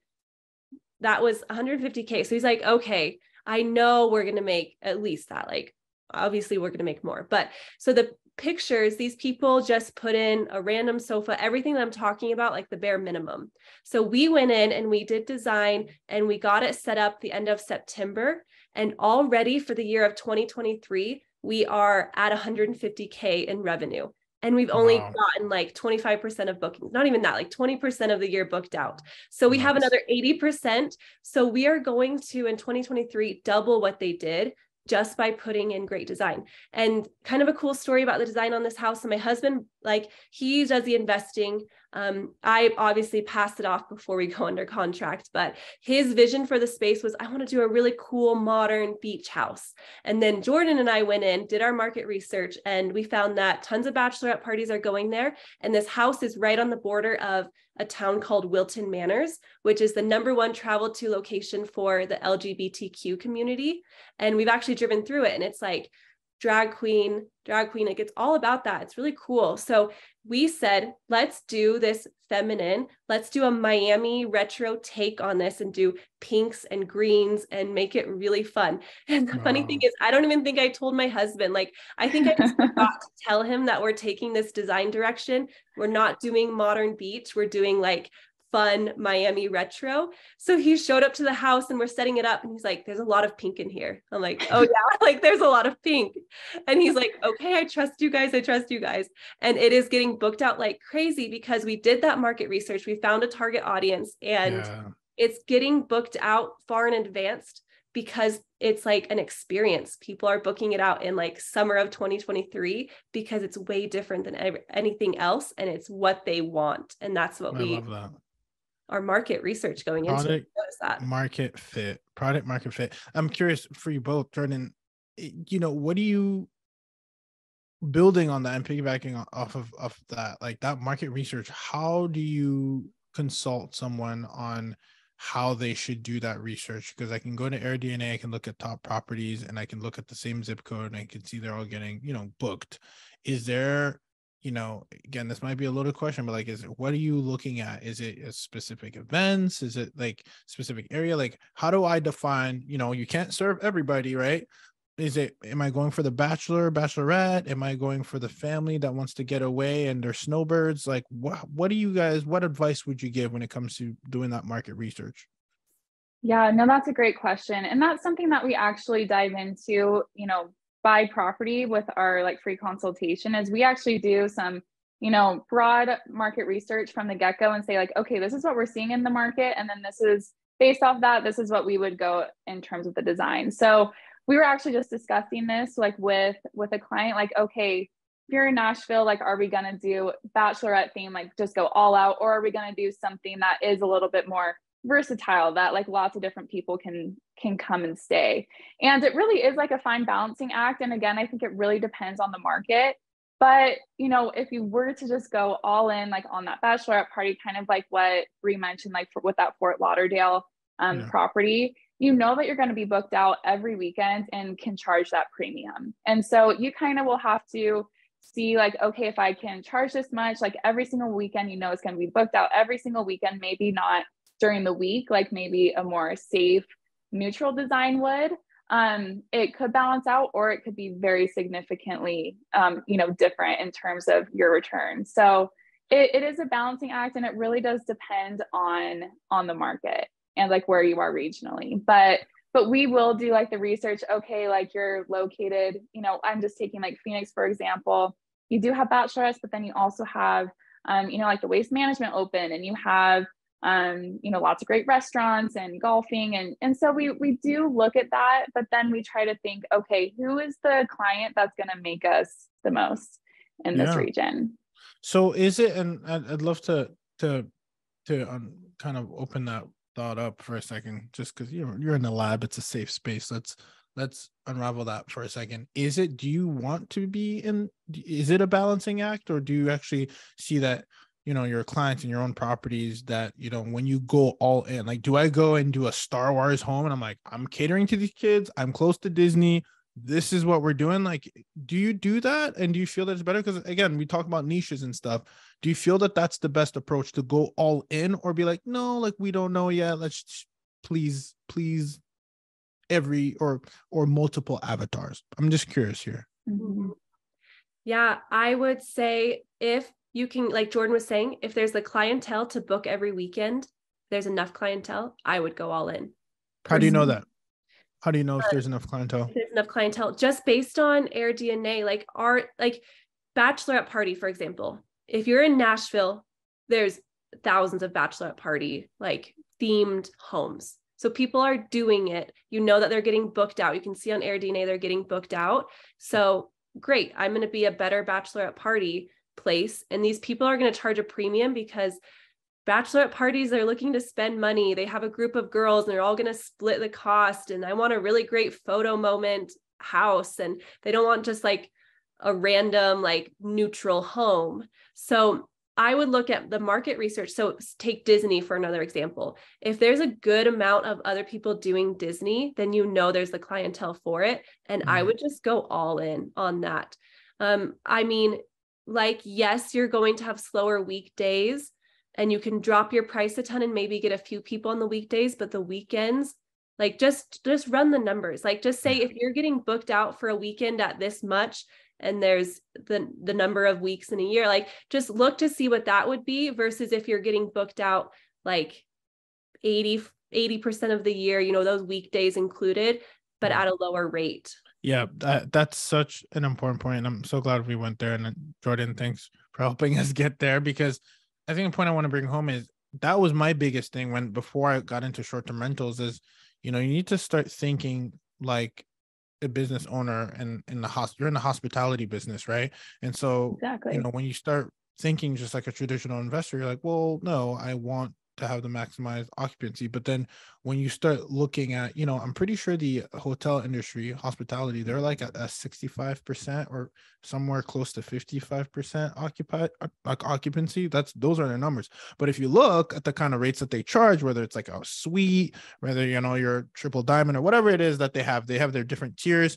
That was 150k so he's like okay i know we're going to make at least that like obviously we're going to make more. But so the pictures, these people just put in a random sofa, everything that I'm talking about, like the bare minimum. So we went in and we did design and we got it set up the end of September. And already for the year of 2023, we are at 150K in revenue. And we've only wow. gotten like 25% of bookings, not even that, like 20% of the year booked out. So we nice. have another 80%. So we are going to in 2023 double what they did just by putting in great design. And kind of a cool story about the design on this house. And my husband, like he does the investing. Um, I obviously passed it off before we go under contract, but his vision for the space was I want to do a really cool modern beach house. And then Jordan and I went in, did our market research, and we found that tons of bachelorette parties are going there. And this house is right on the border of a town called Wilton Manors, which is the number one travel to location for the LGBTQ community. And we've actually driven through it, and it's like drag queen, drag queen. Like it's all about that. It's really cool. So we said, let's do this feminine. Let's do a Miami retro take on this and do pinks and greens and make it really fun. [laughs] And the wow. funny thing is, I don't even think I told my husband. Like, I think I just [laughs] forgot to tell him that we're taking this design direction. We're not doing modern beach. We're doing like fun Miami retro. So he showed up to the house and we're setting it up and he's like, there's a lot of pink in here. I'm like, oh [laughs] yeah, like there's a lot of pink. And he's like, okay, I trust you guys. I trust you guys. And it is getting booked out like crazy because we did that market research. We found a target audience and yeah. it's getting booked out far in advance because it's like an experience. People are booking it out in like summer of 2023 because it's way different than anything else and it's what they want. And that's what I we that our market research going product into that. market fit product market fit i'm curious for you both jordan you know what do you building on that and piggybacking off of, of that like that market research how do you consult someone on how they should do that research because I can go to AirDNA, I can look at top properties and I can look at the same zip code and I can see they're all getting, you know, booked. Is there you know, again, this might be a loaded question, but like, is it what are you looking at? Is it a specific events? Is it like specific area? Like, how do I define, you know, you can't serve everybody, right? Is it am I going for the bachelor, bachelorette? Am I going for the family that wants to get away and they're snowbirds? Like what what do you guys what advice would you give when it comes to doing that market research? Yeah, no, that's a great question. And that's something that we actually dive into, you know, by property with our like free consultation is we actually do some you know broad market research from the get-go and say like okay this is what we're seeing in the market and then this is based off that this is what we would go in terms of the design. So we were actually just discussing this like with with a client like okay if you're in Nashville, like, are we gonna do bachelorette theme, like just go all out, or are we gonna do something that is a little bit more versatile that like lots of different people can can come and stay. And it really is like a fine balancing act. And again i think it really depends on the market. But you know if you were to just go all in like on that bachelorette party kind of like what Bri mentioned like for, with that fort lauderdale um, yeah. property you know that you're going to be booked out every weekend and can charge that premium. And so you kind of will have to see like okay if i can charge this much like every single weekend you know it's going to be booked out every single weekend maybe not during the week like maybe a more safe neutral design would um, it could balance out or it could be very significantly um, you know different in terms of your return. So it, it is a balancing act and it really does depend on on the market and like where you are regionally. But but we will do like the research okay like you're located you know i'm just taking like phoenix for example. You do have bachelorettes but then you also have um, you know like the waste management open and you have um, you know lots of great restaurants and golfing and and so we we do look at that but then we try to think okay who is the client that's going to make us the most in this yeah. region so is it and I'd, I'd love to to to um, kind of open that thought up for a second, just because you're you're in the lab, it's a safe space. Let's let's unravel that for a second. Is it? Do you want to be in? Is it a balancing act, or do you actually see that? You know your clients and your own properties that you know when you go all in like do i go and do a star wars home and i'm like i'm catering to these kids i'm close to disney this is what we're doing? Like do you do that? And do you feel that it's better? Because again we talk about niches and stuff. Do you feel that that's the best approach to go all in or be like no like we don't know yet. Let's please please every or or multiple avatars. I'm just curious here. Mm-hmm. yeah i would say if you can like jordan was saying if there's the clientele to book every weekend there's enough clientele i would go all in how do you know that how do you know if there's enough clientele? There's enough clientele just based on AirDNA, like our like bachelorette party, for example. If you're in Nashville, there's thousands of bachelorette party like themed homes. So people are doing it. You know that they're getting booked out. You can see on AirDNA they're getting booked out. So great. I'm going to be a better bachelorette party place. And these people are going to charge a premium because bachelorette parties they're looking to spend money they have a group of girls and they're all going to split the cost and i want a really great photo moment house and they don't want just like a random like neutral home so i would look at the market research so take disney for another example if there's a good amount of other people doing disney then you know there's the clientele for it and mm-hmm. i would just go all in on that um i mean like yes you're going to have slower weekdays and you can drop your price a ton and maybe get a few people on the weekdays but the weekends like just just run the numbers. Like just say if you're getting booked out for a weekend at this much and there's the the number of weeks in a year like just look to see what that would be versus if you're getting booked out like 80 80% of the year you know those weekdays included but at a lower rate yeah that, that's such an important point and i'm so glad we went there and uh, jordan thanks for helping us get there because I think the point I want to bring home is that was my biggest thing when before I got into short term rentals is, you know, you need to start thinking like a business owner and in the host you're in the hospitality business, right? And so exactly. you know, when you start thinking just like a traditional investor, you're like, well, no, I want to have the maximized occupancy. But then when you start looking at, you know, I'm pretty sure the hotel industry, hospitality, they're like at a 65% or somewhere close to 55% occupied like occupancy. That's those are their numbers. But if you look at the kind of rates that they charge, whether it's like a suite, whether you know you're triple diamond or whatever it is that they have, they have their different tiers.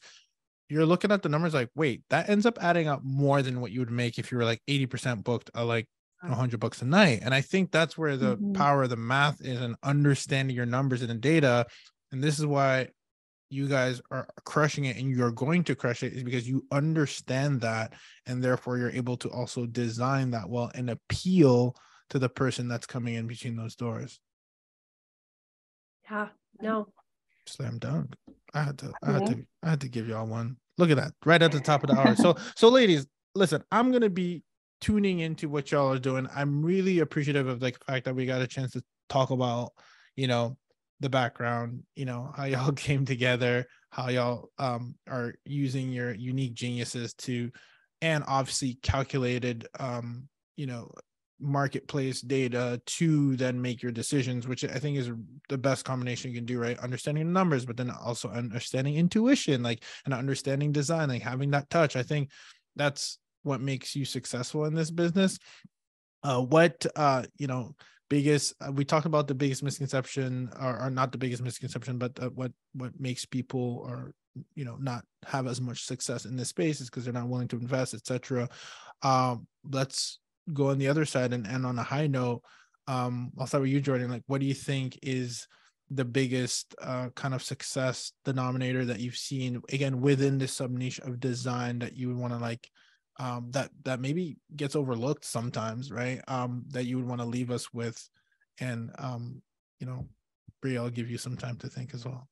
You're looking at the numbers like, wait, that ends up adding up more than what you would make if you were like 80% booked, uh, like 100 bucks a night and i think that's where the mm-hmm. power of the math is and understanding your numbers and the data and this is why you guys are crushing it and you're going to crush it is because you understand that and therefore you're able to also design that well and appeal to the person that's coming in between those doors. Yeah no. Slam dunk. I had to i had to i had to give y'all one. Look at that right at the top of the hour. So [laughs] so ladies listen i'm gonna be tuning into what y'all are doing. I'm really appreciative of the fact that we got a chance to talk about, you know, the background, you know, how [laughs] y'all came together, how y'all um are using your unique geniuses to and obviously calculated um you know marketplace data to then make your decisions which i think is the best combination you can do right understanding the numbers but then also understanding intuition like and understanding design like having that touch i think that's what makes you successful in this business. Uh what uh you know biggest uh, we talked about the biggest misconception or, or not the biggest misconception but what what makes people or you know not have as much success in this space is because they're not willing to invest etc um let's go on the other side and end on a high note um i'll start with you jordan. Like what do you think is the biggest uh, kind of success denominator that you've seen again within the sub niche of design that you would want to like um, that that maybe gets overlooked sometimes, right? Um, that you would want to leave us with, and um, you know, Bri, I'll give you some time to think as well.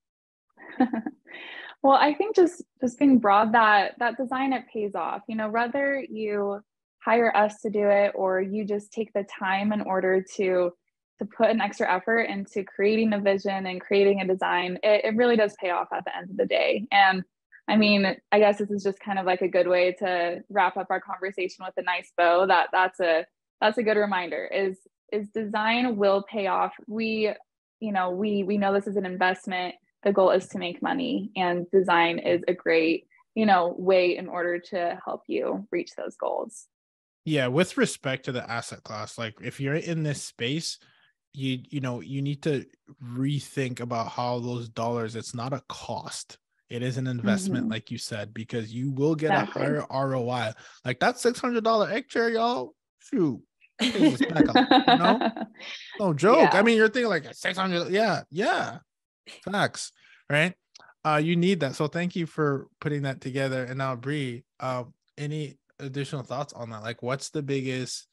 [laughs] well, I think just just being broad that that design it pays off. You know, whether you hire us to do it or you just take the time in order to to put an extra effort into creating a vision and creating a design, it, it really does pay off at the end of the day. And I mean, I guess this is just kind of like a good way to wrap up our conversation with a nice bow. That that's a that's a good reminder. Is is design will pay off. We, you know, we we know this is an investment. The goal is to make money, and design is a great, you know, way in order to help you reach those goals. Yeah, with respect to the asset class, like if you're in this space, you you know you need to rethink about how those dollars. It's not a cost it is an investment, mm-hmm. like you said, because you will get exactly. a higher ROI. Like that six hundred dollar egg chair, y'all. Shoot, up, you know? [laughs] No joke. Yeah. I mean, you're thinking like six hundred. Yeah, yeah. Facts, right? Uh, you need that. So thank you for putting that together. And now, Bri, uh, any additional thoughts on that? Like, what's the biggest,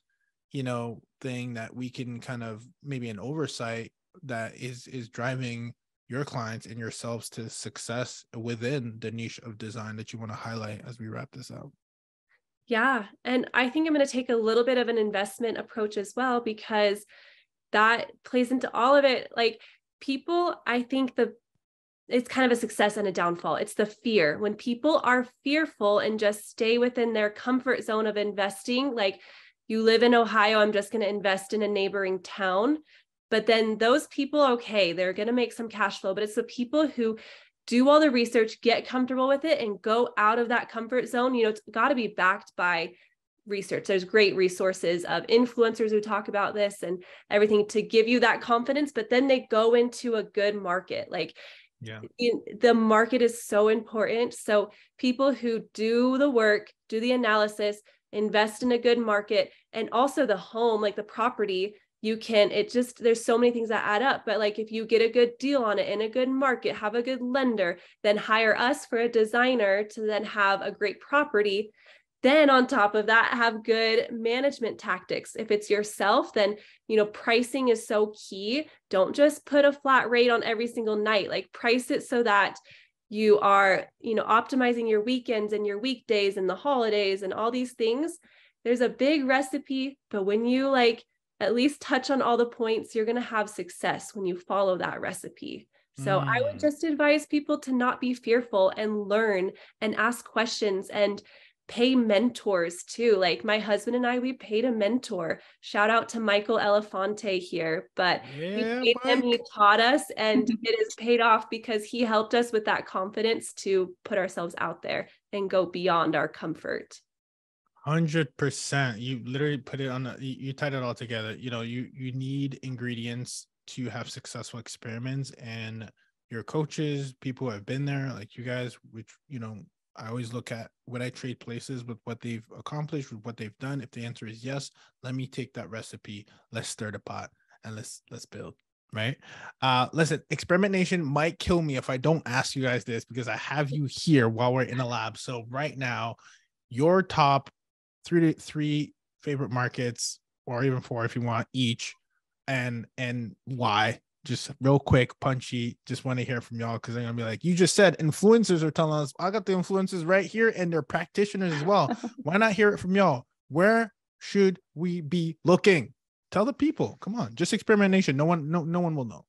you know, thing that we can kind of maybe an oversight that is is driving your clients and yourselves to success within the niche of design that you want to highlight as we wrap this up? Yeah. And I think I'm going to take a little bit of an investment approach as well, because that plays into all of it. Like people, I think the it's kind of a success and a downfall. It's the fear. When people are fearful and just stay within their comfort zone of investing, like you live in Ohio, I'm just going to invest in a neighboring town. But then those people, okay, they're going to make some cash flow, but it's the people who do all the research, get comfortable with it, and go out of that comfort zone. You know, it's got to be backed by research. There's great resources of influencers who talk about this and everything to give you that confidence, but then they go into a good market. Like, yeah. the market is so important. So, people who do the work, do the analysis, invest in a good market, and also the home, like the property, you can it just there's so many things that add up but like if you get a good deal on it in a good market have a good lender then hire us for a designer to then have a great property. Then on top of that have good management tactics. If it's yourself then you know pricing is so key. Don't just put a flat rate on every single night. Like price it so that you are you know optimizing your weekends and your weekdays and the holidays and all these things. There's a big recipe but when you like at least touch on all the points, you're going to have success when you follow that recipe. So mm. I would mm. just advise people to not be fearful and learn and ask questions and pay mentors too. Like my husband and I, we paid a mentor. Shout out to Michael Elefante here, but yeah, we paid him, he taught us, and [laughs] it has paid off because he helped us with that confidence to put ourselves out there and go beyond our comfort. Hundred percent. You literally put it on. The, you, tied it all together. You know, you you need ingredients to have successful experiments, and your coaches, people who have been there, like you guys, which you know, I always look at what I trade places with what they've accomplished, with what they've done. If the answer is yes, let me take that recipe. Let's stir the pot and let's let's build. Right. Uh listen, experiment nation might kill me if I don't ask you guys this because I have you here while we're in a lab. So right now, your top three to three favorite markets or even four if you want each and and why. Just real quick punchy just want to hear from y'all because i'm gonna be like you just said influencers are telling us. I got the influencers right here and they're practitioners as well. [laughs] Why not hear it from y'all? Where should we be looking? Tell the people. Come on just experimentation no one no no one will know.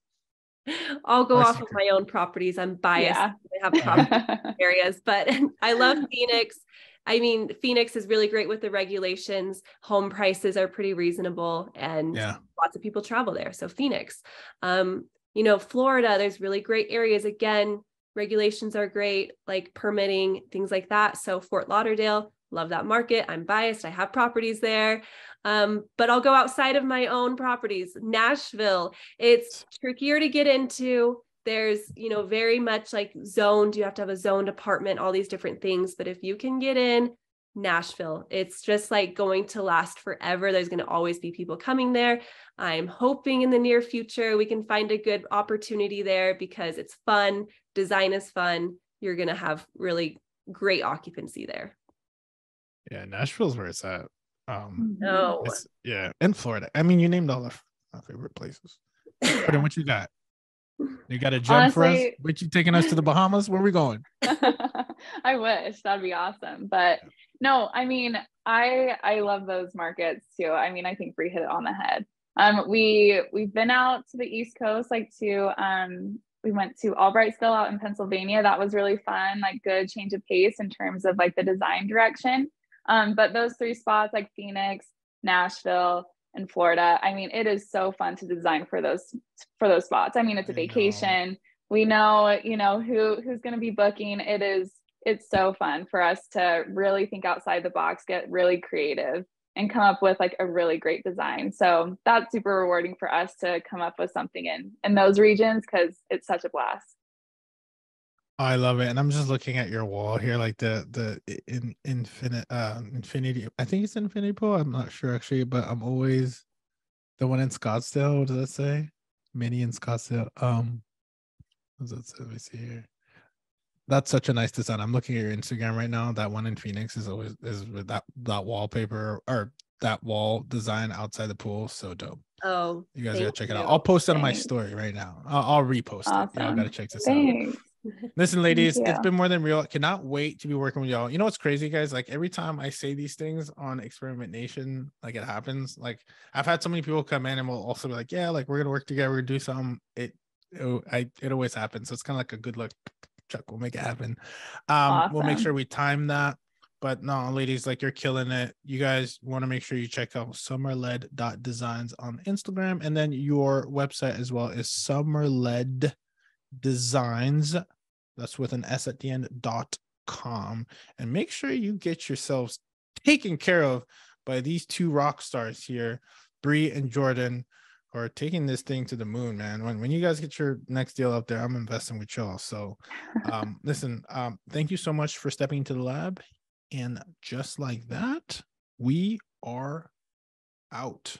I'll go off of my own properties. I'm biased. Yeah. I have [laughs] areas, but [laughs] I love Phoenix I mean, Phoenix is really great with the regulations. Home prices are pretty reasonable and Yeah. lots of people travel there. So Phoenix. Um, you know, Florida, there's really great areas. Again, regulations are great, like permitting, things like that. So Fort Lauderdale, love that market. I'm biased. I have properties there. Um, but I'll go outside of my own properties. Nashville, it's trickier to get into. There's, you know, very much like zoned. You have to have a zoned apartment, all these different things. But if you can get in, Nashville, it's just like going to last forever. There's going to always be people coming there. I'm hoping in the near future we can find a good opportunity there because it's fun. Design is fun. You're going to have really great occupancy there. Yeah, Nashville's where it's at. Um, No. yeah, in Florida. I mean, you named all of my favorite places. But then what you got? [laughs] You got a gem for us? Honestly- What you taking us to the Bahamas? Where we going? [laughs] I wish that'd be awesome. But no, I mean, I I love those markets too. I mean, I think Bri hit it on the head. Um, we we've been out to the East Coast, like to um, we went to Albrightsville out in Pennsylvania. That was really fun, like good change of pace in terms of like the design direction. Um, but those three spots, like Phoenix, Nashville, and Florida, I mean, it is so fun to design for those for those spots. I mean, it's a I know. vacation. We know, you know, who who's going to be booking. It is it's so fun for us to really think outside the box, get really creative, and come up with like a really great design. So that's super rewarding for us to come up with something in in those regions because it's such a blast. I love it, and I'm just looking at your wall here, like the the in infinite uh infinity. I think it's infinity pool. I'm not sure actually, but I'm always the one in Scottsdale. What does that say? Mini in Scottsdale. Um, what does that say? Let me see here. That's such a nice design. I'm looking at your Instagram right now. That one in Phoenix is always is with that that wallpaper or that wall design outside the pool. So dope. Oh, You guys gotta check it out. I'll post it on my story right now. I'll, I'll repost it. Y'all gotta check this out. Listen, ladies, it's been more than real. I cannot wait to be working with y'all. You know what's crazy, guys? Like every time I say these things on Experiment Nation, like it happens. Like I've had so many people come in and will also be like, "Yeah, like we're gonna work together, we're gonna do something." It, it, I, it always happens. So it's kind of like a good luck. Chuck, we'll make it happen. Um, we'll make sure we time that. But no, ladies, like you're killing it. You guys want to make sure you check out somerled.designs on Instagram. And then your website as well is somerled designs. That's with an S at the end dot com. And make sure you get yourselves taken care of by these two rock stars here, Bri and Jordan, who are taking this thing to the moon, man. When when you guys get your next deal up there, I'm investing with y'all. So um [laughs] listen, um, thank you so much for stepping into the lab. And just like that, we are out.